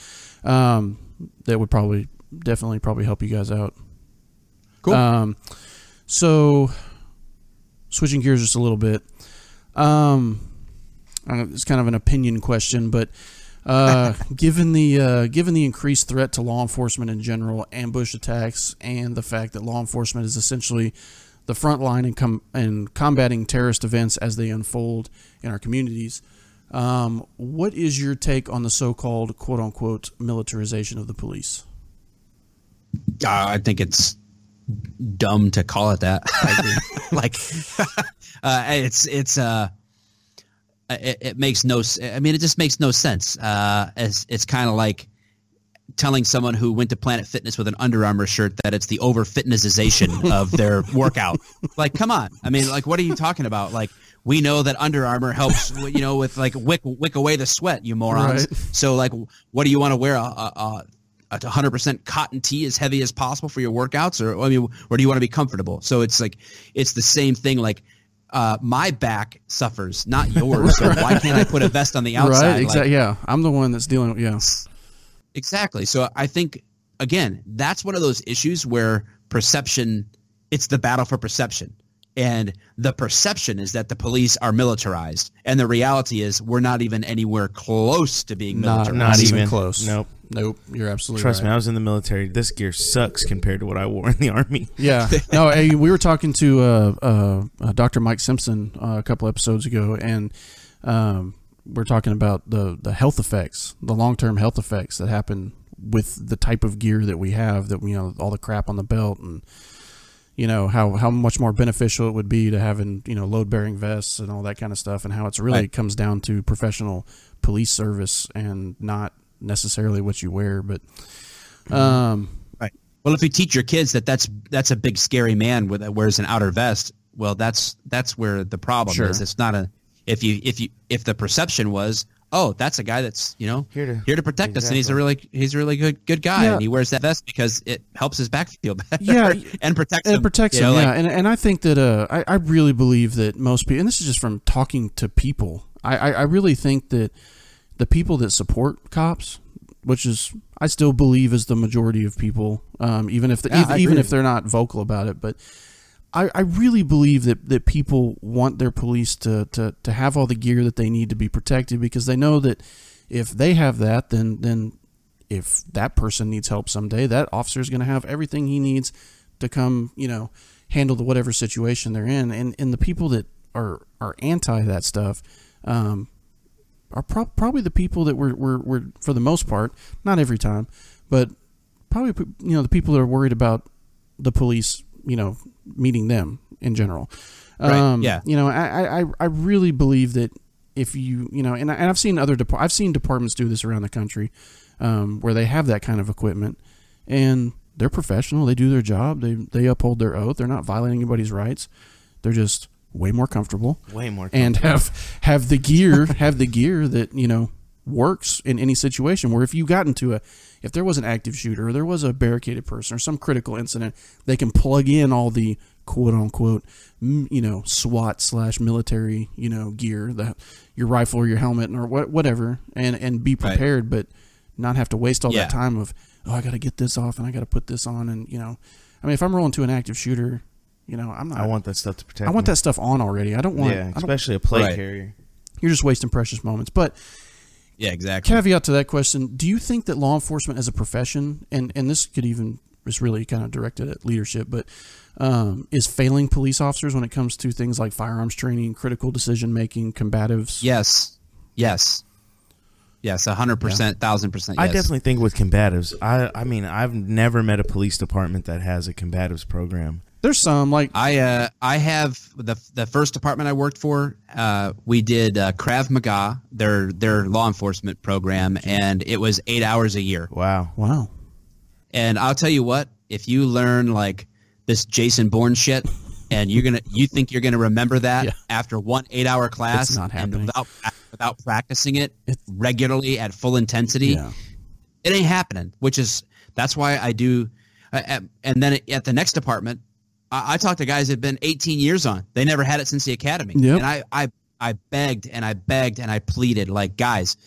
um, that would probably definitely probably help you guys out. Cool. Um, so switching gears just a little bit. Um, I don't know, it's kind of an opinion question, but uh, given the uh, given the increased threat to law enforcement in general, ambush attacks, and the fact that law enforcement is essentially the front line in, com- in combating terrorist events as they unfold in our communities, um, what is your take on the so-called "quote unquote" militarization of the police? Uh, I think it's dumb to call it that. like, uh, it's it's uh, it, it makes no. I mean, it just makes no sense. Uh, it's it's kind of like telling someone who went to Planet Fitness with an Under Armour shirt that it's the over fitnessization of their workout. Like, come on. I mean, like, what are you talking about? Like, we know that Under Armour helps, you know, with like wick wick away the sweat, you morons. Right. So, like, what do you want to wear? A, a, a 100% cotton tee as heavy as possible for your workouts or I mean or do you want to be comfortable so it's like it's the same thing like uh, my back suffers not yours so why can't I put a vest on the outside right? Like, Exactly. yeah, I'm the one that's dealing. with Yeah. Exactly. So I think again, that's one of those issues where perception it's the battle for perception. And the perception is that the police are militarized. And the reality is we're not even anywhere close to being Not, militarized. not Not even, even. close. Nope. Nope. You're absolutely Trust right. me, I was in the military. This gear sucks compared to what I wore in the army. Yeah. No, hey, we were talking to uh, uh, uh, Dr. Mike Simpson uh, a couple episodes ago, and um, we're talking about the, the health effects, the long term health effects that happen with the type of gear that we have, that, you know, all the crap on the belt and, you know how how much more beneficial it would be to having you know load bearing vests and all that kind of stuff, and how it's really Right. comes down to professional police service and not necessarily what you wear. But um, Right. Well, if you teach your kids that that's that's a big scary man with that wears an outer vest, well, that's that's where the problem Sure. is. It's not a if you if you if the perception was, oh, that's a guy that's you know Here to- here to protect us, and he's a really he's a really good good guy, Yeah. and he wears that vest because it helps his back feel better. Yeah, and protects it him. protects you know, yeah. like- and and I think that uh, I I really believe that most people, and this is just from talking to people, I I, I really think that the people that support cops, which is I still believe is the majority of people, um, even if the, Yeah, even, even if they're not vocal about it, but. I, I really believe that, that people want their police to, to, to have all the gear that they need to be protected because they know that if they have that, then then if that person needs help someday, that officer is going to have everything he needs to come, you know, handle the whatever situation they're in. And and the people that are are anti that stuff um, are prob probably the people that were, were were for the most part, not every time, but probably you know the people that are worried about the police, you know, meeting them in general. Right, Um, yeah. You know, I, I I really believe that if you you know, and, I, and I've seen other depart I've seen departments do this around the country, um, where they have that kind of equipment, and they're professional. They do their job. They they uphold their oath. They're not violating anybody's rights. They're just way more comfortable Way more. and have have the gear have the gear that you know works in any situation where if you got into a if there was an active shooter or there was a barricaded person or some critical incident they can plug in all the quote unquote you know SWAT slash military you know gear that your rifle or your helmet or what, whatever and and be Right. prepared but not have to waste all Yeah. that time of oh I got to get this off and I got to put this on and you know I mean if I'm rolling to an active shooter you know I'm not I want that stuff to protect. I want me. that stuff on already I don't want Yeah, I don't, especially a plate Right. carrier. you're just wasting precious moments. But yeah, exactly. caveat to that question: Do you think that law enforcement as a profession, and and this could even is really kind of directed at leadership, but um, is failing police officers when it comes to things like firearms training, critical decision making, combatives? Yes, yes, yes, a hundred percent, thousand percent. I definitely think with combatives. I I mean I've never met a police department that has a combatives program. There's some like I uh, I have the the first department I worked for. Uh, we did uh, Krav Maga, their their law enforcement program, and it was eight hours a year. Wow. wow, And I'll tell you what, if you learn like this Jason Bourne shit, and you're gonna you think you're gonna remember that Yeah. after one eight hour class, It's not and happening. without without practicing it It's- regularly at full intensity, yeah, it ain't happening. Which is that's why I do. Uh, and then at the next department, I, I talked to guys that have been 18 years on. They never had it since the academy. Yep. And I, I, I begged and I begged and I pleaded, like guys,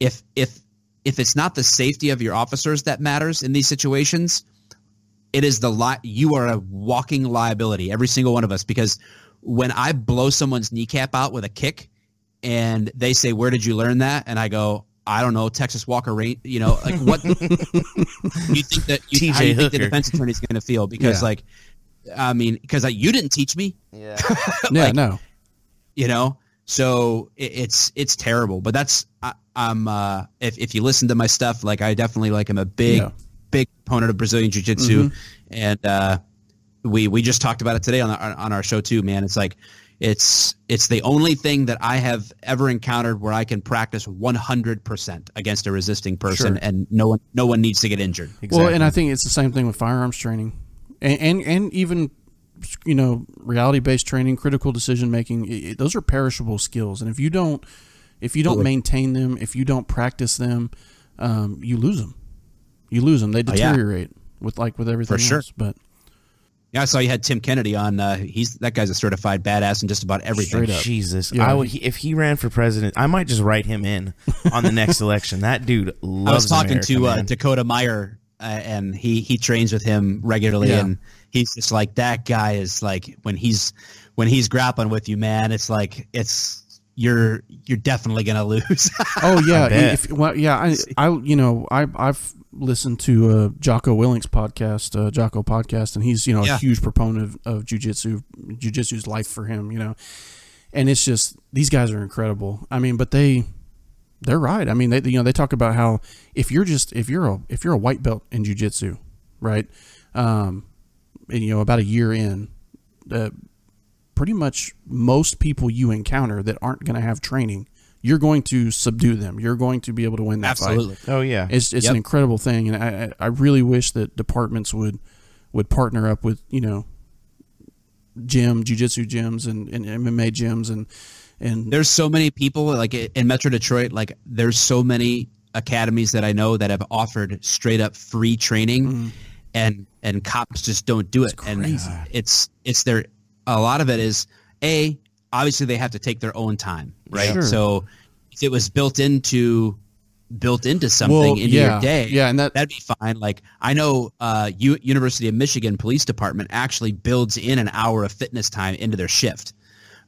if if if it's not the safety of your officers that matters in these situations, it is the li- you are a walking liability, every single one of us. Because when I blow someone's kneecap out with a kick, and they say, "Where did you learn that?" and I go, "I don't know, Texas Walker Range." You know, like what you think that you, how you think the defense attorney is going to feel? Because Yeah. like, I mean, because you didn't teach me, Yeah. yeah, no, you know. So it, it's it's terrible. But that's I, I'm uh, if if you listen to my stuff, like I definitely like I'm a big Yeah. big proponent of Brazilian Jiu Jitsu, and uh, we we just talked about it today on our, on our show too. Man, it's like it's it's the only thing that I have ever encountered where I can practice 100 percent against a resisting person, Sure. and no one no one needs to get injured. Exactly. Well, and I think it's the same thing with firearms training, and and, and even you know reality based training, critical decision making. i- i- Those are perishable skills, and if you don't if you don't Totally. maintain them, if you don't practice them, um, you lose them. You lose them. They Oh, yeah. deteriorate with like with everything sure. else. But Yeah, I saw you had Tim Kennedy on. Uh, he's that guy's a certified badass in just about everything. Straight up. Jesus, Yeah. I would if he ran for president, I might just write him in on the next election. That dude loves. I was talking America, to uh. Dakota Meyer, and he he trains with him regularly, Yeah. and he's just like that guy is like when he's when he's grappling with you, man. It's like it's you're you're definitely gonna lose. oh yeah, if, well yeah, I I you know I I've listened to uh, Jocko Willink's podcast, uh, Jocko podcast, and he's you know Yeah. a huge proponent of, of jujitsu. Jujitsu's life for him, you know, and it's just these guys are incredible. I mean, but they they're right. I mean, they you know they talk about how if you're just if you're a if you're a white belt in jujitsu, right? Um, you know about a year in, uh, pretty much most people you encounter that aren't going to have training, you're going to subdue them. You're going to be able to win that Absolutely. fight. Oh yeah. It's it's Yep. an incredible thing, and I I I really wish that departments would would partner up with you know gym, jujitsu gyms, and, and MMA gyms, and and there's so many people like in Metro Detroit. Like there's so many academies that I know that have offered straight up free training, and and cops just don't do it. And it's it's their a lot of it is a obviously they have to take their own time, right? Sure. So if it was built into built into something Well, into yeah, your day, yeah, and that- that'd be fine. Like I know uh, U- University of Michigan Police Department actually builds in an hour of fitness time into their shift,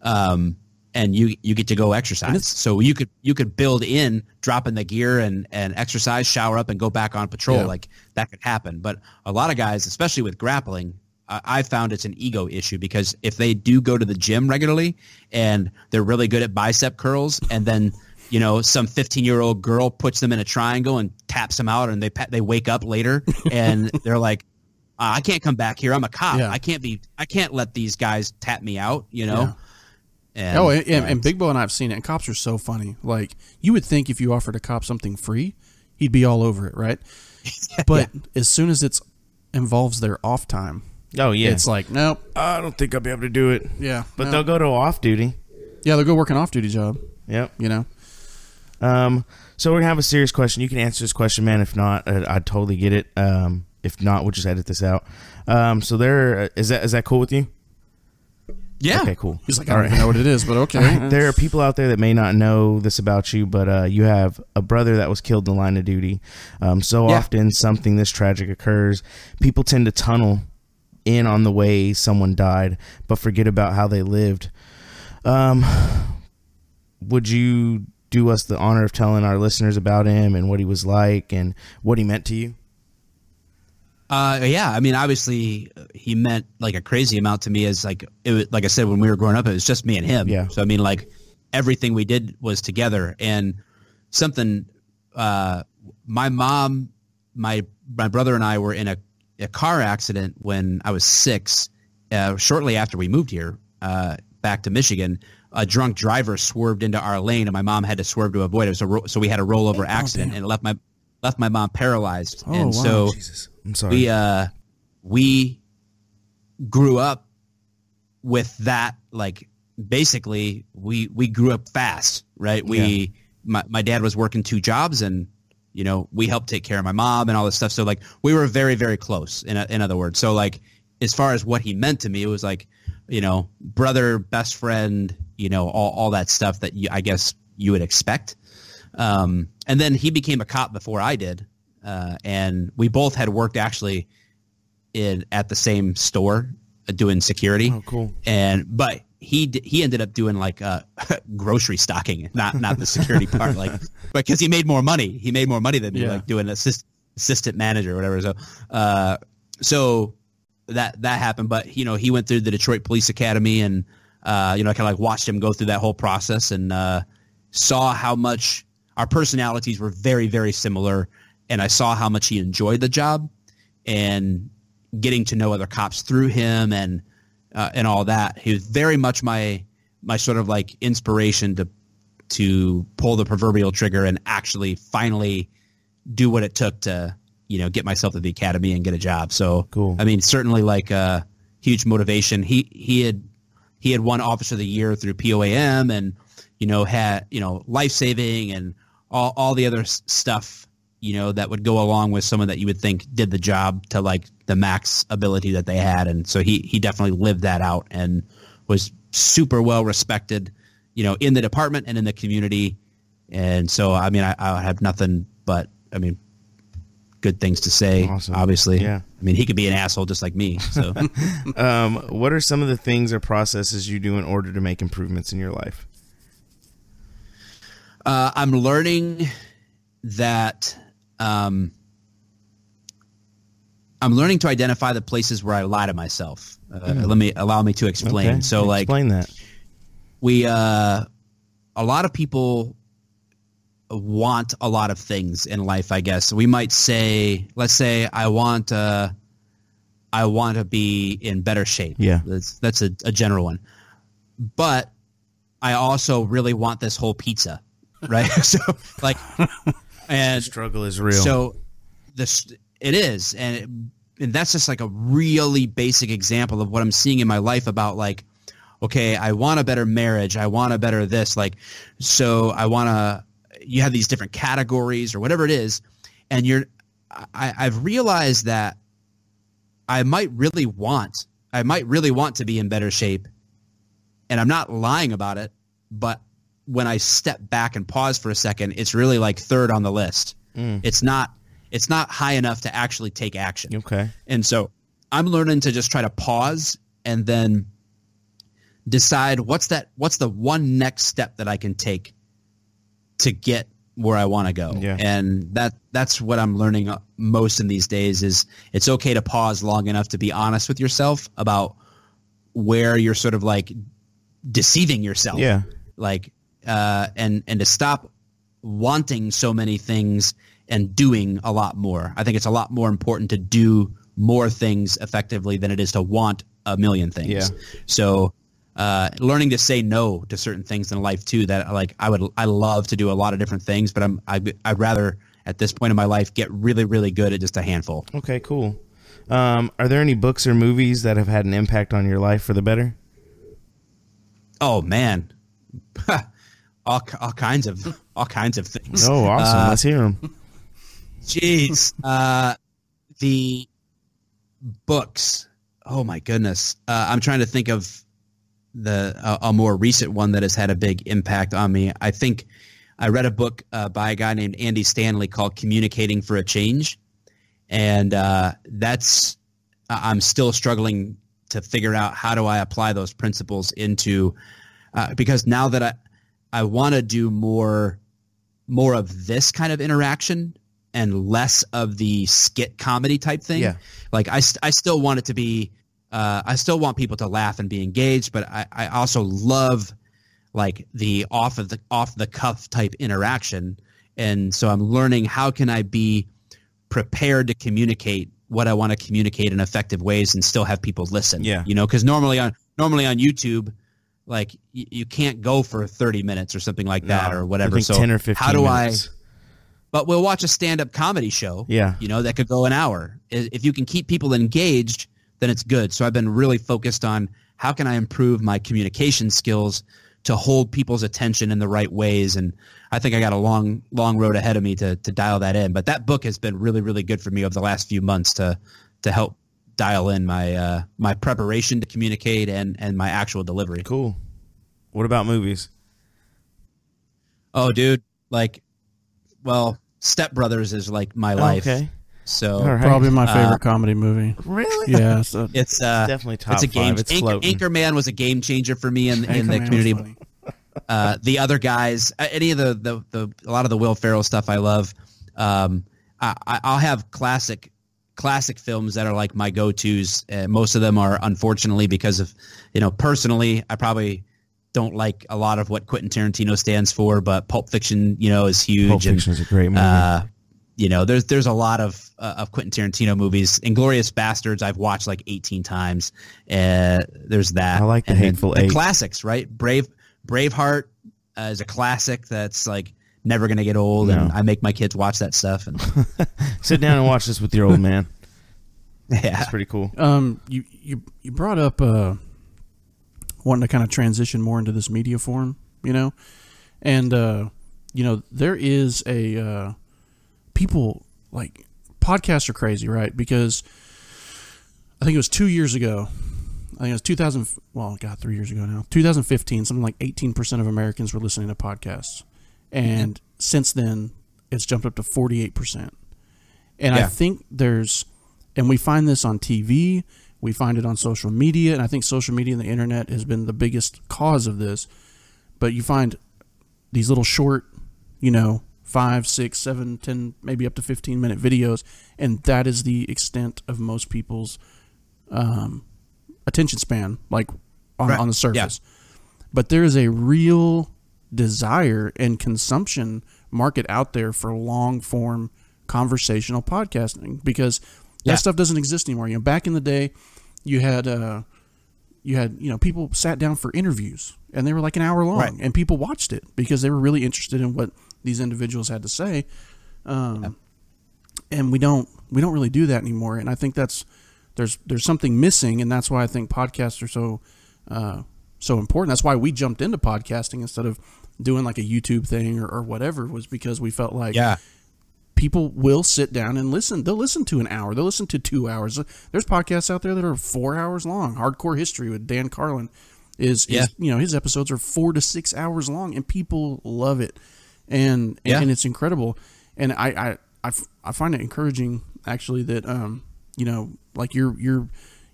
um, and you you get to go exercise. So you could you could build in dropping the gear and and exercise, shower up, and go back on patrol. Yeah. Like that could happen. But a lot of guys, especially with grappling. I I found it's an ego issue because if they do go to the gym regularly and they're really good at bicep curls, and then you know some 15 year old girl puts them in a triangle and taps them out, and they they wake up later and they're like, "Uh, I can't come back here. I'm a cop. Yeah. I can't be. I can't let these guys tap me out. You know. And, oh, and, and, and Big Bo and I have seen it. And cops are so funny. Like you would think if you offered a cop something free, he'd be all over it, right? But as soon as it's involves their off time, oh yeah. it's like nope. I don't think I'll be able to do it. Yeah, But no. they'll go to off duty. yeah they'll go work an off duty job. Yep. You know. Um, so we're gonna have a serious question. You can answer this question, man. If not, uh, I totally get it. Um, if not, we'll just edit this out. Um, so there is that is that cool with you? Yeah. Okay, cool. He's like, I All don't right. even know what it is, but okay. there are people out there that may not know this about you, but uh, you have a brother that was killed in the line of duty. Um, so Yeah. often something this tragic occurs, people tend to tunnel in on the way someone died, but forget about how they lived. Um, would you do us the honor of telling our listeners about him and what he was like and what he meant to you? Uh, yeah, I mean, obviously, he meant like a crazy amount to me. As like, it was, like I said, when we were growing up, it was just me and him. Yeah. So I mean, like, everything we did was together, and something. Uh, my mom, my my brother, and I were in a, a car accident when I was six. Uh, shortly after we moved here, uh, back to Michigan, a drunk driver swerved into our lane, and my mom had to swerve to avoid it. So, so we had a rollover accident, and it left my left my mom paralyzed. Oh, and wow. so Jesus, I'm sorry. we uh we grew up with that like basically we we grew up fast right? We my, my dad was working two jobs and you know we helped take care of my mom and all this stuff. So like we were very very close in, in other words. So like as far as what he meant to me it was like you know brother best friend you know all, all that stuff that you, i guess you would expect. Um, and then he became a cop before I did, uh, and we both had worked actually in at the same store uh, doing security. Oh, cool. And but he d- he ended up doing like uh, grocery stocking, not not the security part, like because he made more money. He made more money than me, Yeah. like doing assist, assistant manager or whatever. So, uh, so that that happened. But you know, he went through the Detroit Police Academy, and uh, you know, I kind of like watched him go through that whole process and uh, saw how much our personalities were very very similar, and I saw how much he enjoyed the job, and getting to know other cops through him and uh, and all that. He was very much my my sort of like inspiration to to pull the proverbial trigger and actually finally do what it took to you know get myself to the academy and get a job. So Cool. I mean, certainly like a huge motivation. He he had he had won Officer of the Year through POAM and you know had you know life saving and all all the other stuff you know that would go along with someone that you would think did the job to like the max ability that they had and so he he definitely lived that out and was super well respected you know in the department and in the community and so i mean i, I have nothing but i mean good things to say Awesome. obviously Yeah. i mean he could be an asshole just like me so Um, what are some of the things or processes you do in order to make improvements in your life? Uh, I'm learning that um, I'm learning to identify the places where I lie to myself. Uh, Let me allow me to explain. Okay, So, like, explain that. we, uh, a lot of people want a lot of things in life. I guess we might say, let's say, I want, uh, I want to be in better shape. Yeah. That's that's a, a general one. But I also really want this whole pizza, right? so like, and the Struggle is real. so this it is, and it, and that's just like a really basic example of what I'm seeing in my life about like, okay, I want a better marriage, I want a better this, like, so I want to. You have these different categories or whatever it is, and you're. I, I've realized that I might really want, I might really want to be in better shape, and I'm not lying about it, but when I step back and pause for a second, it's really like third on the list. It's not it's not high enough to actually take action. okay. And so I'm learning to just try to pause and then decide what's that what's the one next step that I can take to get where I want to go. Yeah. And that that's what I'm learning uh, most in these days is it's okay to pause long enough to be honest with yourself about where you're sort of like deceiving yourself Yeah. like uh, and and to stop wanting so many things and doing a lot more. I think it's a lot more important to do more things effectively than it is to want a million things. Yeah. So uh, learning to say no to certain things in life too. That like I would I love to do a lot of different things, but I'm I, I'd rather at this point in my life get really really good at just a handful. Okay, cool. Um, are there any books or movies that have had an impact on your life for the better? Oh man. all, all kinds of all kinds of things. Oh, awesome. Uh, Let's hear them. Jeez. Uh, the books. Oh my goodness. Uh, I'm trying to think of the a, a more recent one that has had a big impact on me. I think I read a book uh, by a guy named Andy Stanley called "Communicating for a Change," and uh, that's I'm still struggling to figure out how do I apply those principles into uh, because now that I I want to do more more of this kind of interaction and less of the skit comedy type thing. Yeah. Like I, st- I still want it to be, uh, I still want people to laugh and be engaged, but I, I also love like the off of the off the cuff type interaction. And so I'm learning how can I be prepared to communicate what I want to communicate in effective ways and still have people listen. Yeah. You know, because normally on normally on YouTube, like y- you can't go for 30 minutes or something like that No, or whatever. So 10 or 15 how do minutes. I but we'll watch a stand-up comedy show. Yeah. You know, that could go an hour. If you can keep people engaged, then it's good. So I've been really focused on how can I improve my communication skills to hold people's attention in the right ways and I think I got a long long road ahead of me to to dial that in. But that book has been really really good for me over the last few months to to help dial in my uh my preparation to communicate and and my actual delivery. Cool. What about movies? Oh dude, like well, Step Brothers is like my life. Okay. So All right. Probably my favorite Uh, comedy movie. Really? Yeah. So, It's uh, Definitely top it's a game. five. It's Anchor, floating. Anchorman was a game changer for me in, in the community. Uh, the other guys, uh, any of the, the the a lot of the Will Ferrell stuff, I love. Um, I, I- I'll have classic classic films that are like my go tos. Uh, most of them are unfortunately because of you know personally, I probably don't like a lot of what Quentin Tarantino stands for, but Pulp Fiction, you know, is huge. Pulp and, Fiction is a great movie. uh, you know, there's there's a lot of uh, of Quentin Tarantino movies. Inglourious Basterds, I've watched like 18 times. Uh, there's that. I like The And Hateful the Eight. classics, right? Brave Braveheart uh, is a classic that's like never gonna get old, and I make my kids watch that stuff. And Sit down and watch this with your old man. yeah, It's pretty cool. Um, you you you brought up uh, wanting to kind of transition more into this media form, you know, and uh, you know there is a uh, people like podcasts are crazy, right? Because I think it was two years ago. I think it was 2000. Well, God, three years ago now. 2015. Something like 18 percent of Americans were listening to podcasts, and since then it's jumped up to 48 percent. And I think there's, and we find this on TV, we find it on social media, and I think social media and the internet has been the biggest cause of this. But you find these little short, you know, five, six, seven, ten, maybe up to 15 minute videos, and that is the extent of most people's um, attention span, like on, Right. on the surface. But there is a real desire and consumption market out there for long form conversational podcasting because That Yeah. stuff doesn't exist anymore. You know, back in the day, you had uh, you had you know people sat down for interviews and they were like an hour long, Right. and people watched it because they were really interested in what these individuals had to say. Um, and we don't we don't really do that anymore. And I think that's there's there's something missing, and that's why I think podcasts are so uh, so important. That's why we jumped into podcasting instead of doing like a YouTube thing or, or whatever. Was because we felt like Yeah. people will sit down and listen. They'll listen to an hour. They'll listen to two hours. There's podcasts out there that are four hours long. Hardcore History with Dan Carlin is, Yeah. is you know his episodes are four to six hours long, and people love it, and Yeah. and it's incredible. And I I, I f- I find it encouraging actually that um you know like you're you're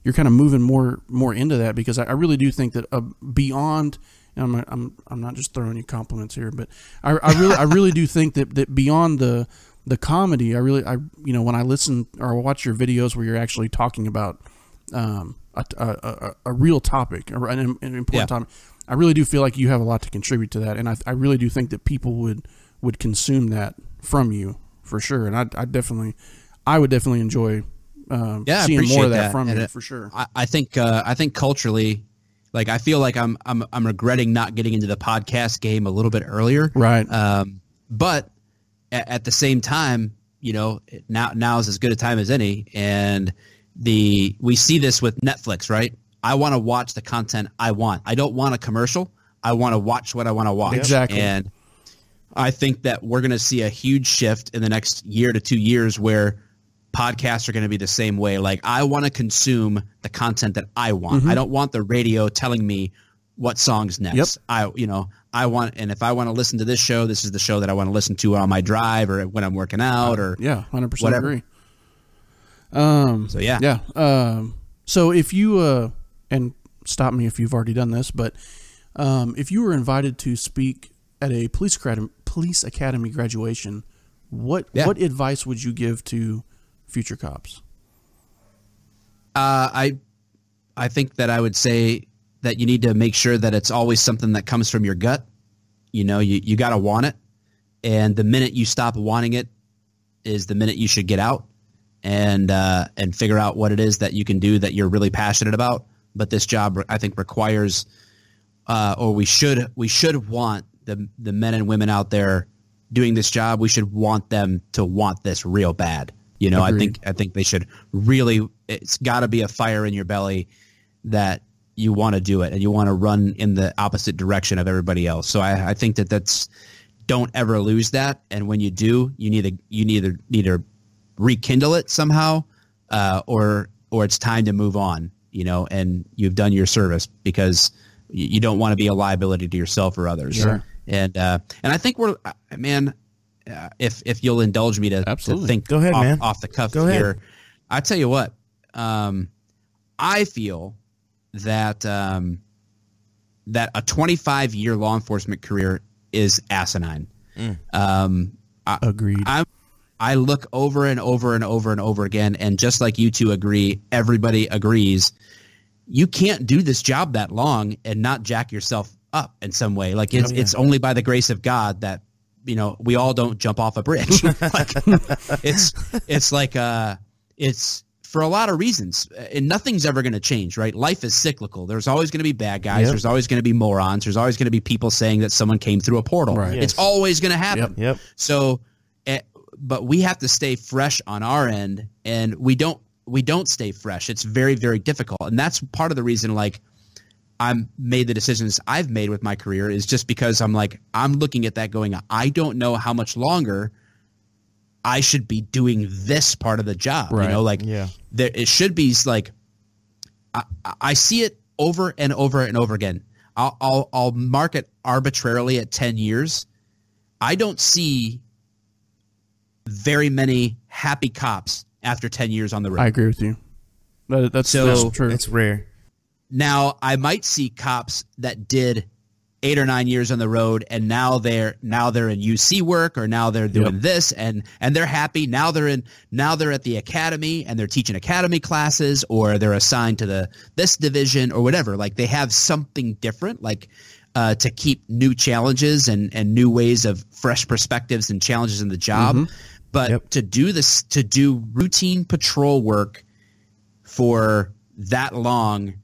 you're kind of moving more more into that because I, I really do think that uh, beyond and I'm, I'm I'm not just throwing you compliments here, but I, I really I really do think that, that beyond the the comedy, I really I you know when I listen or watch your videos where you're actually talking about um, a, a, a, a real topic, or an, an important Yeah. topic, I really do feel like you have a lot to contribute to that, and I, I really do think that people would would consume that from you for sure, and I, I definitely I would definitely enjoy um, Yeah, seeing more of that, that. from And you it- for sure. I, I think uh, I think culturally, like I feel like I'm I'm I'm regretting not getting into the podcast game a little bit earlier. Right. Um, but at, at the same time, you know, now now is as good a time as any, and the we see this with Netflix, right? I want to watch the content I want. I don't want a commercial. I want to watch what I want to watch. Exactly. And I think that we're going to see a huge shift in the next year to two years where podcasts are going to be the same way. Like I want to consume the content that I want. Mm-hmm. I don't want the radio telling me what songs next. Yep. I, you know, I want, and if I want to listen to this show, this is the show that I want to listen to on my drive or when I'm working out or Yeah, hundred percent Whatever. agree. Um, so. Yeah. yeah. Um, so if you uh, and stop me if you've already done this, but um, if you were invited to speak at a police academy, police academy graduation, what Yeah. what advice would you give to future cops? Uh, I, I think that I would say that you need to make sure that it's always something that comes from your gut. You know, you, you got to want it. And the minute you stop wanting it is the minute you should get out and, uh, and figure out what it is that you can do that you're really passionate about. But this job, I think, requires, uh, or we should, we should want the, the men and women out there doing this job. We should want them to want this real bad. You know, I think I think they should really. It's got to be a fire in your belly that you want to do it and you want to run in the opposite direction of everybody else. So I, I think that that's don't ever lose that. And when you do, you need to you need to need to rekindle it somehow, uh, or or it's time to move on. You know, and you've done your service because you, you don't want to be a liability to yourself or others. Sure. And uh, and I think we're uh, man. Uh, if if you'll indulge me to, to Absolutely. think Go ahead, off, man. off the cuff Go ahead. here, I tell you what, um, I feel that um, that a 25 year law enforcement career is asinine. Mm. Um, Agreed. I I look over and over and over and over again, and just like you two agree, everybody agrees. You can't do this job that long and not jack yourself up in some way. Like it's Oh, yeah. it's only by the grace of God that you know we all don't jump off a bridge. like it's it's like uh it's for a lot of reasons, and nothing's ever going to change, right? Life is cyclical. There's always going to be bad guys. Yep. There's always going to be morons. There's always going to be people saying that someone came through a portal. Right. It's always going to happen. Yep. So, eh, but we have to stay fresh on our end, and we don't. We don't stay fresh. It's very, very difficult, and that's part of the reason. Like, I'm made the decisions I've made with my career is just because I'm like I'm looking at that going. I don't know how much longer I should be doing this part of the job. Right. You know, like Yeah. there it should be like I, I see it over and over and over again. I'll, I'll I'll mark it arbitrarily at ten years. I don't see very many happy cops after ten years on the road. I agree with you. That, that's, So- that's true. It's rare. Now I might see cops that did eight or nine years on the road and now they're now they're in UC work or now they're doing Yep. this and and they're happy. Now they're in now they're at the academy and they're teaching academy classes or they're assigned to the this division or whatever. Like they have something different. Like uh, to keep new challenges and and new ways of fresh perspectives and challenges in the job. But Yep. to do this, to do routine patrol work for that long,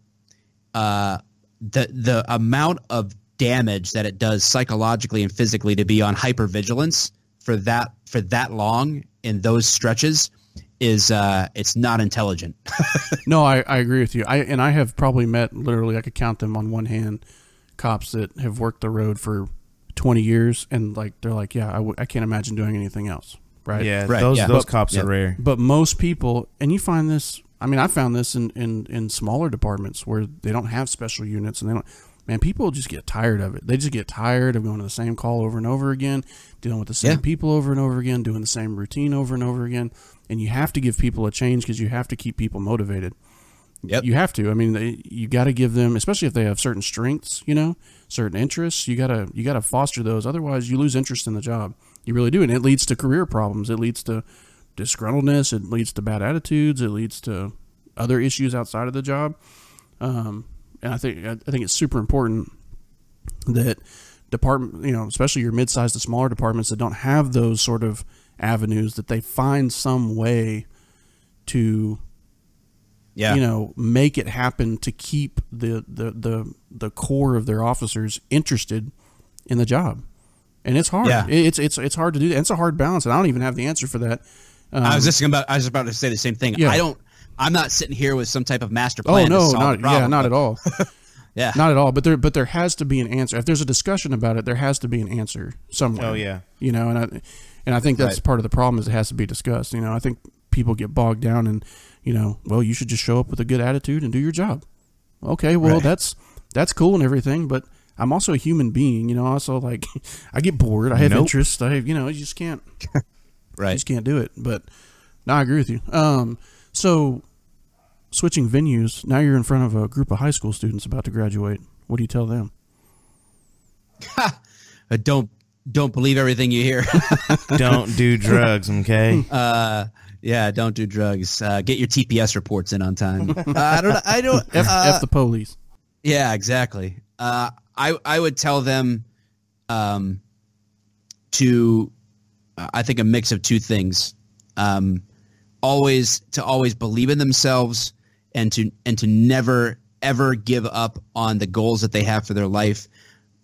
uh, the the amount of damage that it does psychologically and physically to be on hypervigilance for that for that long in those stretches is uh, it's not intelligent. No, I, I agree with you. I and I have probably met literally I could count them on one hand cops that have worked the road for 20 years and like they're like, yeah, I, w- I can't imagine doing anything else, right? Yeah, Right, those yeah. those But- cops yeah. are rare. But most people, and you find this, I mean, I found this in, in, in smaller departments where they don't have special units and they don't, man, people just get tired of it. They just get tired of going to the same call over and over again, dealing with the same Yeah. people over and over again, doing the same routine over and over again. And you have to give people a change because you have to keep people motivated. Yep. You have to. I mean, they, you got to give them, especially if they have certain strengths, you know, certain interests. You gotta you gotta foster those. Otherwise, you lose interest in the job. You really do, and it leads to career problems. It leads to disgruntledness. It leads to bad attitudes. It leads to other issues outside of the job. Um, and I think I think it's super important that department, you know, especially your mid-sized to smaller departments that don't have those sort of avenues, that they find some way to yeah. you know make it happen to keep the, the the the core of their officers interested in the job and it's hard Yeah. It's it's it's hard to do that it's a hard balance and i don't even have the answer for that um, I was just about I was about to say the same thing. Yeah. I don't. I'm not sitting here with some type of master oh plan. Oh no not problem, yeah not but- at all Yeah. not at all but there but there has to be an answer if there's a discussion about it there has to be an answer somewhere Oh, yeah. you know and i and i think that's Right. part of the problem is it has to be discussed you know i think people get bogged down and you know well you should just show up with a good attitude and do your job okay well Right. that's that's cool and everything but i'm also a human being you know also like i get bored i have Nope. interest i have you know you just can't you right. just can't do it but no i agree with you um so switching venues now you're in front of a group of high school students about to graduate what do you tell them Uh, don't don't believe everything you hear. Don't do drugs, okay? uh, yeah. Don't do drugs. Uh, get your TPS reports in on time. Uh, I don't. I don't. f, uh, f the police Yeah, exactly. Uh, I I would tell them um, to I think a mix of two things. Um, always to always believe in themselves and to and to never ever give up on the goals that they have for their life,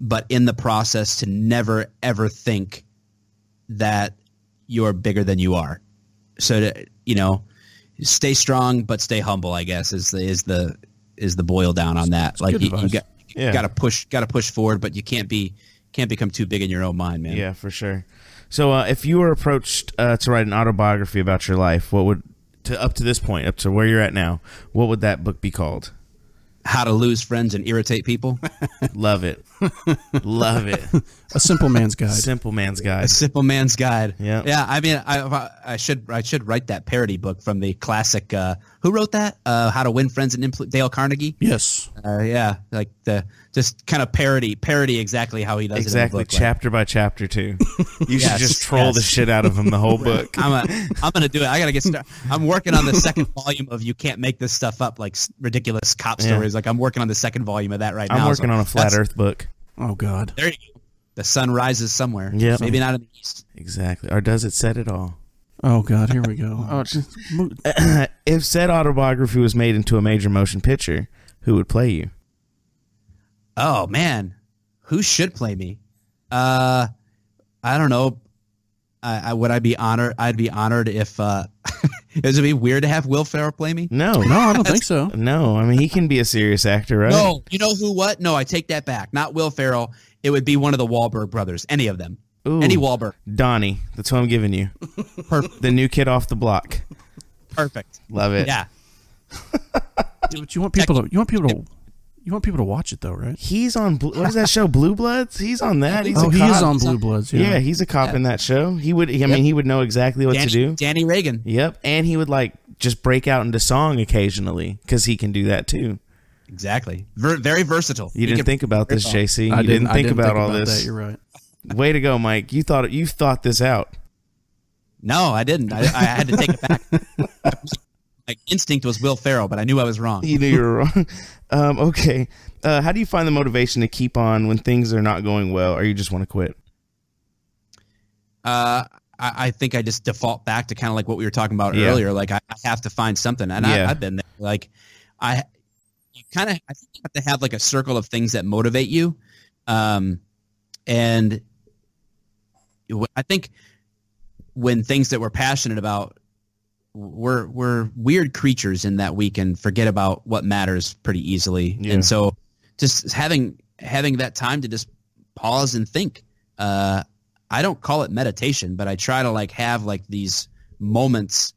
but in the process to never ever think that you're bigger than you are. So to, you know, stay strong but stay humble. I guess is the is the is the boil down on that. like you, you got Yeah. got to push got to push forward, but you can't be can't become too big in your own mind, man. Yeah, for sure. So, uh, if you were approached uh, to write an autobiography about your life, what would to up to this point, up to where you're at now, what would that book be called? How to lose friends and irritate people. Love it, love it. a simple man's guide Simple man's guide. A simple man's guide. Yeah. Yeah. I mean, I, I should I should write that parody book from the classic. Uh, who wrote that? Uh, How to Win Friends and Influ- Dale Carnegie. yes Uh, yeah, like the just kind of parody parody exactly how he does Exactly, it in the book. like, chapter by chapter too. You should just troll the shit out of him the whole book. I'm a, I'm gonna do it. I gotta get started. I'm working on the second volume of "You Can't Make This Stuff Up," like ridiculous cop Yeah. stories. Like I'm working on the second volume of that right now. I'm working so on a flat Earth book. Oh god There you go. The sun rises somewhere. Yeah. maybe not in the east. Exactly, or does it set it all? oh god here we go oh, just if said autobiography was made into a major motion picture, who would play you? Oh man, who should play me? Uh, I don't know. I, I would I be honored? I'd be honored if. uh Is it be weird to have Will Ferrell play me? No, no i don't think so no. I mean, he can be a serious actor, right? No, you know who? What? No, I take that back. Not Will Ferrell. It would be one of the Wahlberg brothers. Any of them. Ooh. Any Wahlberg. Donnie. That's what I'm giving you. Perfect. The new kid off the block. Perfect. Love it. Yeah. but you want people to you want people to you want people to watch it though right He's on. Blue, what is that show? Blue Bloods. He's on that. He's oh a he cop. is on blue bloods Yeah. yeah, he's a cop in that show. He would. I mean, he would know exactly what Danny, to do. Danny Reagan. Yep, and he would like just break out into song occasionally because he can do that too. Exactly. Ver- very versatile. You He didn't think about this, JC. You I didn't, I think about all that. this. you're right Way to go, Mike. You thought you thought this out. No, I didn't. I, I had to take it back. my instinct was Will Ferrell, but I knew I was wrong. You knew you were wrong. Um, okay. Uh, how do you find the motivation to keep on when things are not going well, or you just want to quit? Uh, I, I think I just default back to kind of like what we were talking about Yeah. earlier. Like I, I have to find something, and Yeah. I, I've been there. Like I, you kind of I think you have to have like a circle of things that motivate you, um, and I think when things that we're passionate about, we're we're weird creatures in that we can forget about what matters pretty easily, Yeah. and so just having having that time to just pause and think. Uh, I don't call it meditation, but I try to like have like these moments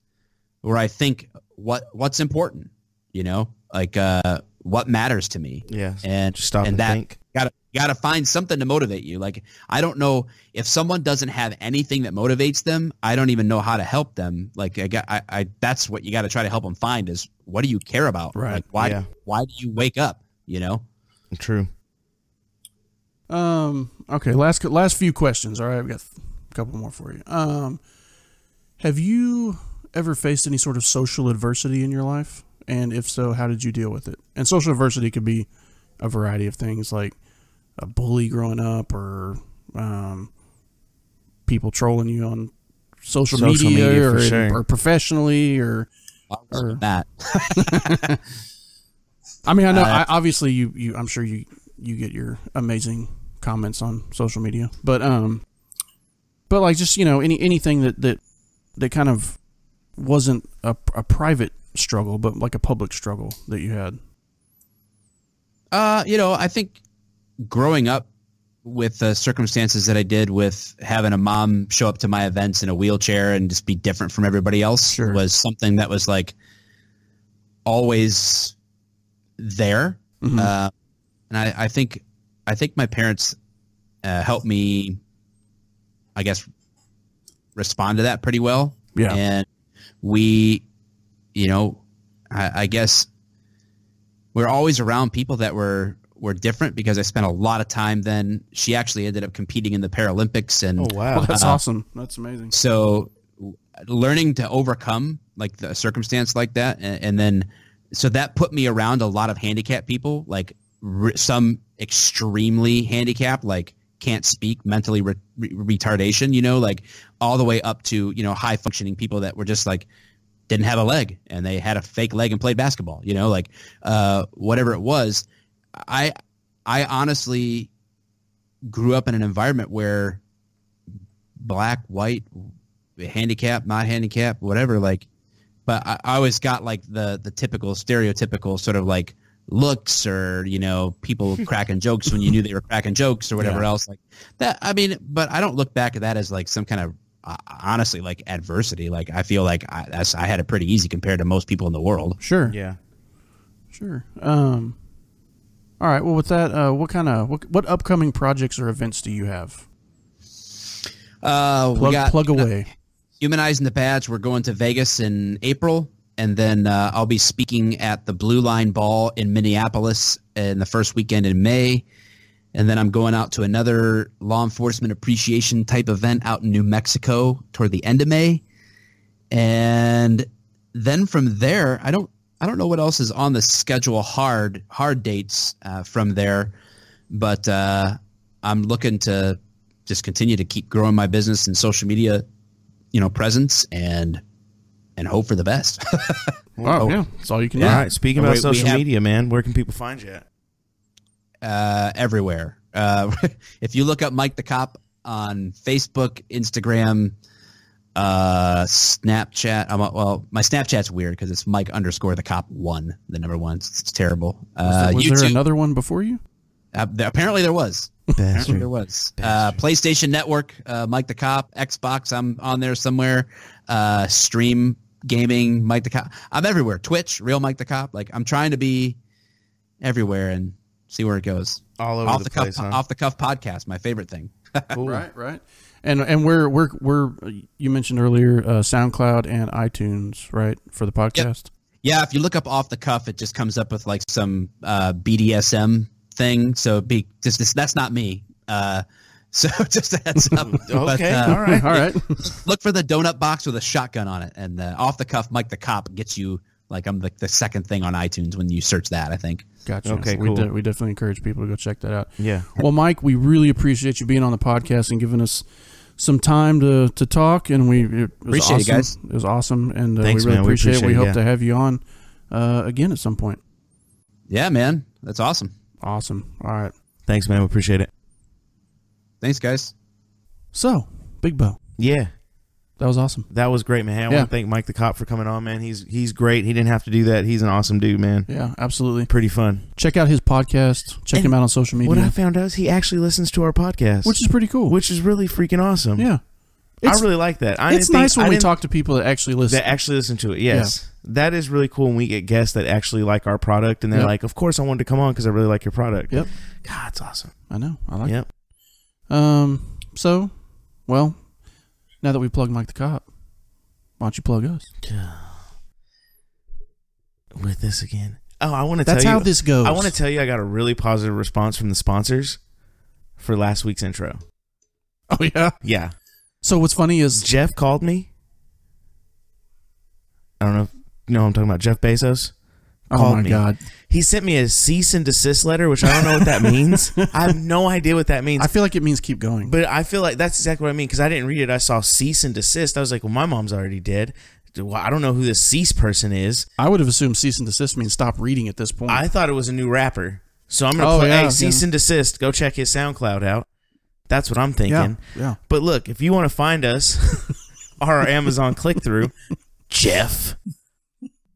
where I think what what's important, you know, like uh, what matters to me, Yeah. and Just stop and and that think. Gotta gotta find something to motivate you. Like I don't know if someone doesn't have anything that motivates them, I don't even know how to help them. Like I got I, I that's what you got to try to help them find is what do you care about? Right. Like why Yeah. why do you wake up? You know. True. Um. Okay. Last last few questions. All right. I've got a couple more for you. Um. Have you ever faced any sort of social adversity in your life? And if so, how did you deal with it? And social adversity could be a variety of things, like a bully growing up, or um, people trolling you on social, Social media, media, or, for sure. or professionally, or Or that. I mean, I know. Uh, I, obviously, you, you. I'm sure you you get your amazing comments on social media, but um, but like just you know any anything that that that kind of wasn't a, a private struggle, but like a public struggle that you had. Uh, you know, I think growing up with the circumstances that I did with having a mom show up to my events in a wheelchair and just be different from everybody else Sure. was something that was like always there. Mhm. Uh, and I, I think, I think my parents uh, helped me, I guess, respond to that pretty well. Yeah. And we, you know, I, I guess we're always around people that were were different because I spent a lot of time then. She actually ended up competing in the Paralympics and Oh wow. Well, that's Uh, awesome. That's amazing. so learning to overcome like the circumstance like that and, and then so that put me around a lot of handicapped people like r- some extremely handicapped like can't speak mentally re- re- retardation you know like all the way up to you know high functioning people that were just like didn't have a leg and they had a fake leg and played basketball you know like uh whatever it was i i honestly grew up in an environment where black white handicapped, not handicapped, whatever. Like, but I, I always got like the the typical stereotypical sort of like looks or you know people cracking jokes when you knew they were cracking jokes or whatever Yeah. else like that. I mean, but I don't look back at that as like some kind of uh, honestly like adversity. Like I feel like I, that's, I had it pretty easy compared to most people in the world. Sure. yeah. Sure. Um. All right. Well, with that, uh, what kind of what, what upcoming projects or events do you have? Uh, we Plug got plug away. Humanizing the Badge. We're going to Vegas in April, and then uh, I'll be speaking at the Blue Line Ball in Minneapolis in the first weekend in May. And then I'm going out to another law enforcement appreciation type event out in New Mexico toward the end of May. And then from there, I don't I don't know what else is on the schedule hard hard dates uh, from there, but uh, I'm looking to just continue to keep growing my business and social media, you know, presence and and hope for the best. Oh, yeah. That's all you can All do. right. Speaking about we social have- media, man, where can people find you at? uh, everywhere. Uh, if you look up Mike the Cop on Facebook, Instagram, uh, Snapchat, I'm, well, my Snapchat's weird because it's Mike underscore the Cop one, the number one. It's, it's terrible. Uh, was there YouTube, another one before you? uh, there, apparently there was. Apparently there was. Uh, PlayStation Network, uh, Mike the Cop, Xbox, I'm on there somewhere. Uh, stream gaming, Mike the Cop. I'm everywhere. Twitch, real Mike the Cop. Like I'm trying to be everywhere and see where it goes. All over off the, the, place, cuff, huh? off the cuff podcast, my favorite thing. Cool. Right, right. And and we're we're we're you mentioned earlier uh, SoundCloud and iTunes, right, for the podcast. Yeah, if you look up off the cuff, it just comes up with like some uh, BDSM thing. So be just this, that's not me. Uh, so just a heads up. But, Okay. uh, all right. All right. look for the donut box with a shotgun on it, and uh, off the cuff, Mike the cop gets you Like I'm like the second thing on iTunes when you search that. I think. Gotcha. Okay, we, cool. de- we definitely encourage people to go check that out. Yeah. Well, Mike, we really appreciate you being on the podcast and giving us some time to, to talk. And we it was Appreciate it, awesome. guys. It was awesome, and uh, Thanks, we really man. We appreciate, it. appreciate We hope yeah. to have you on uh, again at some point. Yeah, man, that's awesome. Awesome. All right. Thanks, man. We appreciate it. Thanks, guys. So, Big Bo, Yeah. That was awesome. That was great, man. I Yeah. want to thank Mike the cop for coming on, man. He's he's great. He didn't have to do that. He's an awesome dude, man. Yeah, absolutely. Pretty fun. Check out his podcast. Check And him out on social media, What I found out is he actually listens to our podcast, which is pretty cool. which is really freaking awesome. yeah, I really like that. I it's didn't think- nice when we talk to people that actually listen. that actually listen to it. Yes, that is really cool when we get guests that actually like our product and they're Yep. like, "Of course, I wanted to come on because I really like your product." Yep. God, it's awesome. I know. I like Yep. it. Um. So, well, now that we plugged Mike the cop, why don't you plug us? With this again. Oh, I want to tell That's you. how this goes. I want to tell you, I got a really positive response from the sponsors for last week's intro. Oh yeah. Yeah, So what's funny is Jeff called me. I don't know. If, you know, who I'm talking about Jeff Bezos. Oh my god, He sent me a cease and desist letter, which I don't know what that means. I have no idea what that means. I feel like it means keep going. But I feel like that's exactly what I mean because I didn't read it. I saw cease and desist. I was like, well, my mom's already dead. Well, I don't know who this cease person is. I would have assumed cease and desist means stop reading at this point. I thought it was a new rapper. So I'm gonna Oh, play yeah, hey, cease and desist. Go check his SoundCloud out. That's what I'm thinking. yeah, yeah. But look, if you want to find us our Amazon click through, Jeff,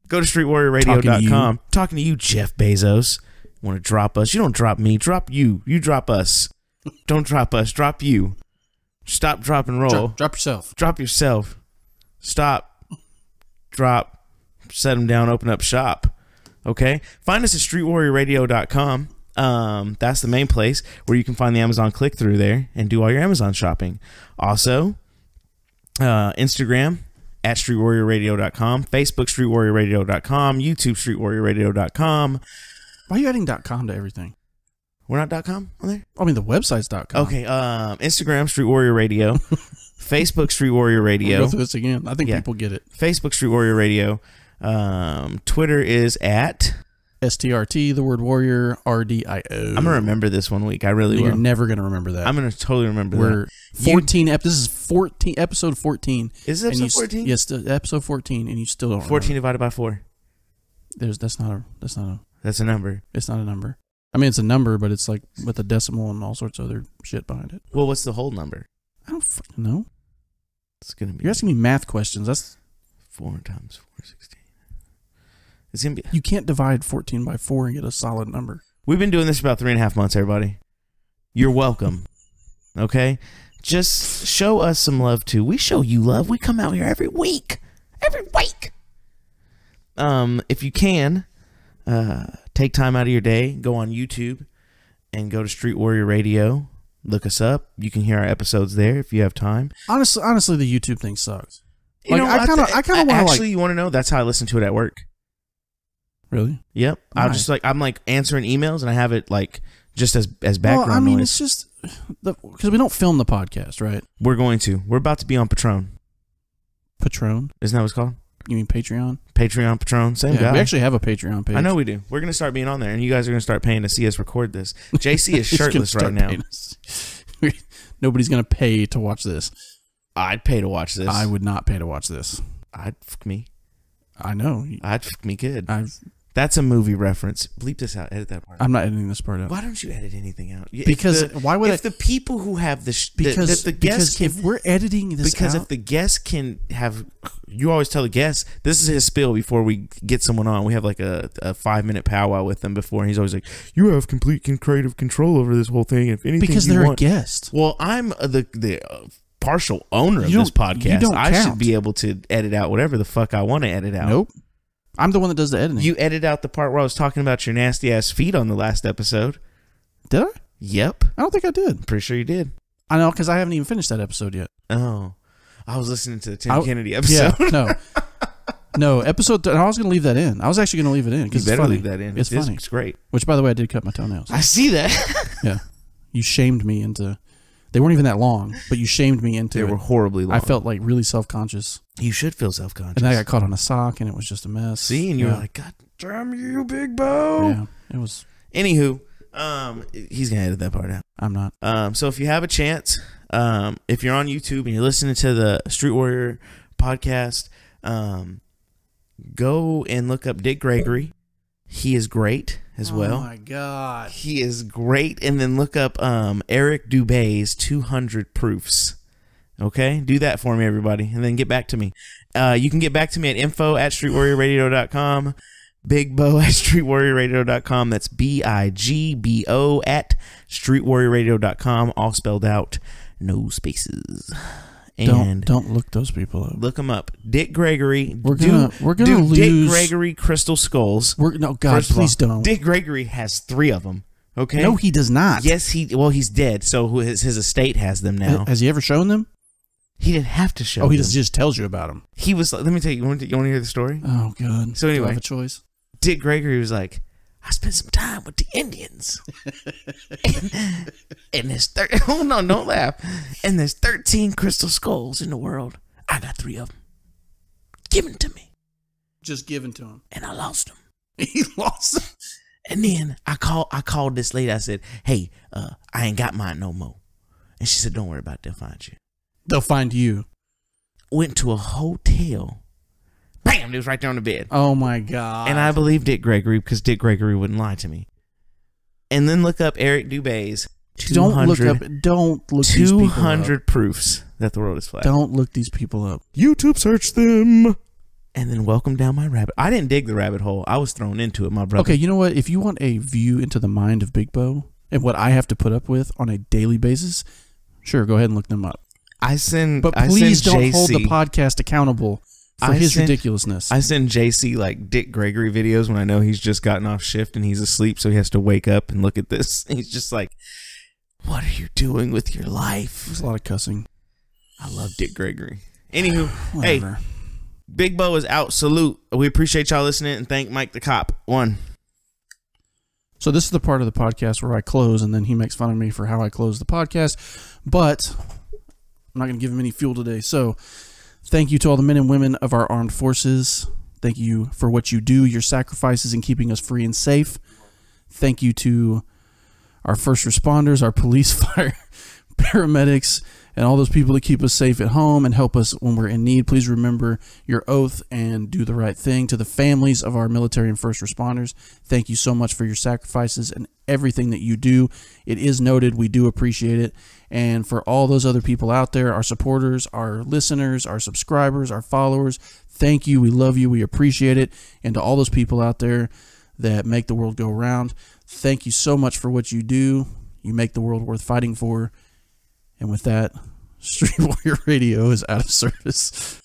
go to streetwarriorradio.com. Talking to you, Jeff Bezos. Want to drop us? You don't drop me. Drop you. You drop us. Don't drop us. Drop you. Stop, drop, and roll. Drop, drop yourself. drop yourself. Stop. Drop. Set them down. Open up shop. Okay. Find us at streetwarriorradio.com. Um, that's the main place where you can find the Amazon click through there and do all your Amazon shopping. Also, uh, Instagram at streetwarriorradio.com, Facebook streetwarriorradio.com, YouTube streetwarriorradio.com. Why are you adding .com to everything? We're not .com on there. I mean, the website's .com. Okay. Um, Instagram Street Warrior Radio, Facebook Street Warrior We'll Radio. go through this again. I think Yeah. people get it. Facebook Street Warrior Radio. Um, Twitter is at. STRT, the word warrior, RDIO. I'm gonna remember this one week. I really You're will. never gonna remember that. I'm gonna totally remember We're that. 14 ep. This is 14 episode 14. Is it and you episode st- 14? yes, episode 14, and you still don't. 14 remember. divided by four. There's that's not a that's not a That's a number. it's not a number. I mean, it's a number, but it's like with a decimal and all sorts of other shit behind it. Well, what's the whole number? I don't fucking know. It's gonna be You're asking me math questions. That's four times four sixteen. It's gonna be. you can't divide 14 by four and get a solid number. We've been doing this about three and a half months. Everybody, you're welcome. Okay, just show us some love too. We show you love. We come out here every week. Every week. Um, if you can, uh, take time out of your day, go on YouTube, and go to Street Warrior Radio. Look us up. You can hear our episodes there if you have time. Honestly, honestly, the YouTube thing sucks. You Like, know, I kinda- I kinda wanna, like- actually. you want to know? That's how I listen to it at work. Really? Yep. I'm just like I'm like answering emails and I have it like just as as background well, I mean, noise. it's just because we don't film the podcast, right? We're going to. We're about to be on Patron. Patron. Isn't that what it's called? You mean Patreon? Patreon, Patron, same Yeah, guy. we actually have a Patreon page. I know we do. We're gonna start being on there, and you guys are gonna start paying to see us record this. JC is shirtless right now. Nobody's gonna pay to watch this. I'd pay to watch this. I would not pay to watch this. I'd fuck me. I know. I'd fuck me good. I've, That's a movie reference. Bleep this out. Edit that part. I'm not editing this part out. Why don't you edit anything out? Because the- why would if I- the people who have the sh- Because the, the, guests can if we're editing this because out, if the guests can have you always tell the guests this is his spill before we get someone on we have like a, a five minute powwow with them before and he's always like you have complete creative control over this whole thing if anything because they're want. a guest. well i'm uh, the the uh, partial owner of this podcast don't i should be able to edit out whatever the fuck i want to edit out Nope. I'm the one that does the editing. you edit out the part where i was talking about your nasty ass feet on the last episode did I? yep I don't think I did. pretty sure you did I know because I haven't even finished that episode yet. oh i was listening to the tim I- kennedy episode Yeah. No. No episode. I was going to leave that in. I was actually going to leave it in you because it's better funny. leave that in It's It is- funny. it's great Which, by the way, I did cut my toenails. i see that yeah. You shamed me into. They weren't even that long, but you shamed me into They it. were horribly long. I felt like really self conscious, you should feel self conscious. and I got caught on a sock, and it was just a mess. See, and you yeah. were like, God damn you, Big Bo. yeah, it was. Anywho, um, he's gonna edit that part out. I'm not. Um, so if you have a chance, um, if you're on YouTube and you're listening to the Street Warrior podcast, um, go and look up Dick Gregory. He is great as Oh well. Oh my god. He is great. And then look up um, Eric Dubay's 200 Proofs. Okay? Do that for me, everybody. And then get back to me. Uh, you can get back to me at info at streetwarriorradio.com. Big Bo at streetwarriorradio.com. That's B I G B O at streetwarriorradio.com. All spelled out. No spaces. Don't And don't look those people up. look them up. Dick Gregory. We're gonna we're gonna do lose. Dick Gregory Crystal Skulls. We're no God, First of all, please don't. Dick Gregory has three of them. Okay. No, he does not. Yes, he. Well, he's dead, so his his estate has them now. Has he ever shown them? He didn't have to show. oh, he them. just just tells you about him. He was. Let me tell you. You want to, you want to hear the story? Oh God. So Do I have a choice. Dick Gregory was like, I spent some time with the Indians. and, and there's thir- hold on, don't laugh. And there's 13 crystal skulls in the world. I got three of them. Given to me, Just given to him. and I lost them. He lost. them. And then I called. I called this lady. I said, "Hey, uh, I ain't got mine no more." And she said, "Don't worry about it. They'll find you." They'll find you. Went to a hotel. Bam! It was right there on the bed. Oh my God. And I believe Dick Gregory because Dick Gregory wouldn't lie to me. And then look up Eric Dubay's don't look up. Don't look up. 200 proofs that the world is flat. Don't look these people up. YouTube search them. And then welcome down my rabbit. I didn't dig the rabbit hole. I was thrown into it, my brother. Okay, you know what? If you want a view into the mind of Big Bo and what I have to put up with on a daily basis, sure, go ahead and look them up. I send. But I please send don't JC, hold the podcast accountable for I his send- ridiculousness. I send JC like Dick Gregory videos when I know he's just gotten off shift and he's asleep, so he has to wake up and look at this. He's just like, "What are you doing with your life?" There's a lot of cussing. I love Dick Gregory. Anywho, hey, Big Bo is out. Salute. We appreciate y'all listening and thank Mike the cop. One. So this is the part of the podcast where I close, and then he makes fun of me for how I close the podcast. But I'm not going to give him any fuel today. So thank you to all the men and women of our armed forces. Thank you for what you do, your sacrifices in keeping us free and safe. Thank you to our first responders, our police, fire, paramedics, and all those people that keep us safe at home and help us when we're in need. Please remember your oath and do the right thing. To the families of our military and first responders, thank you so much for your sacrifices and everything that you do. It is noted. We do appreciate it. And for all those other people out there, our supporters, our listeners, our subscribers, our followers, thank you. We love you. We appreciate it. And to all those people out there that make the world go round, thank you so much for what you do. You make the world worth fighting for. And with that, Street Warrior Radio is out of service.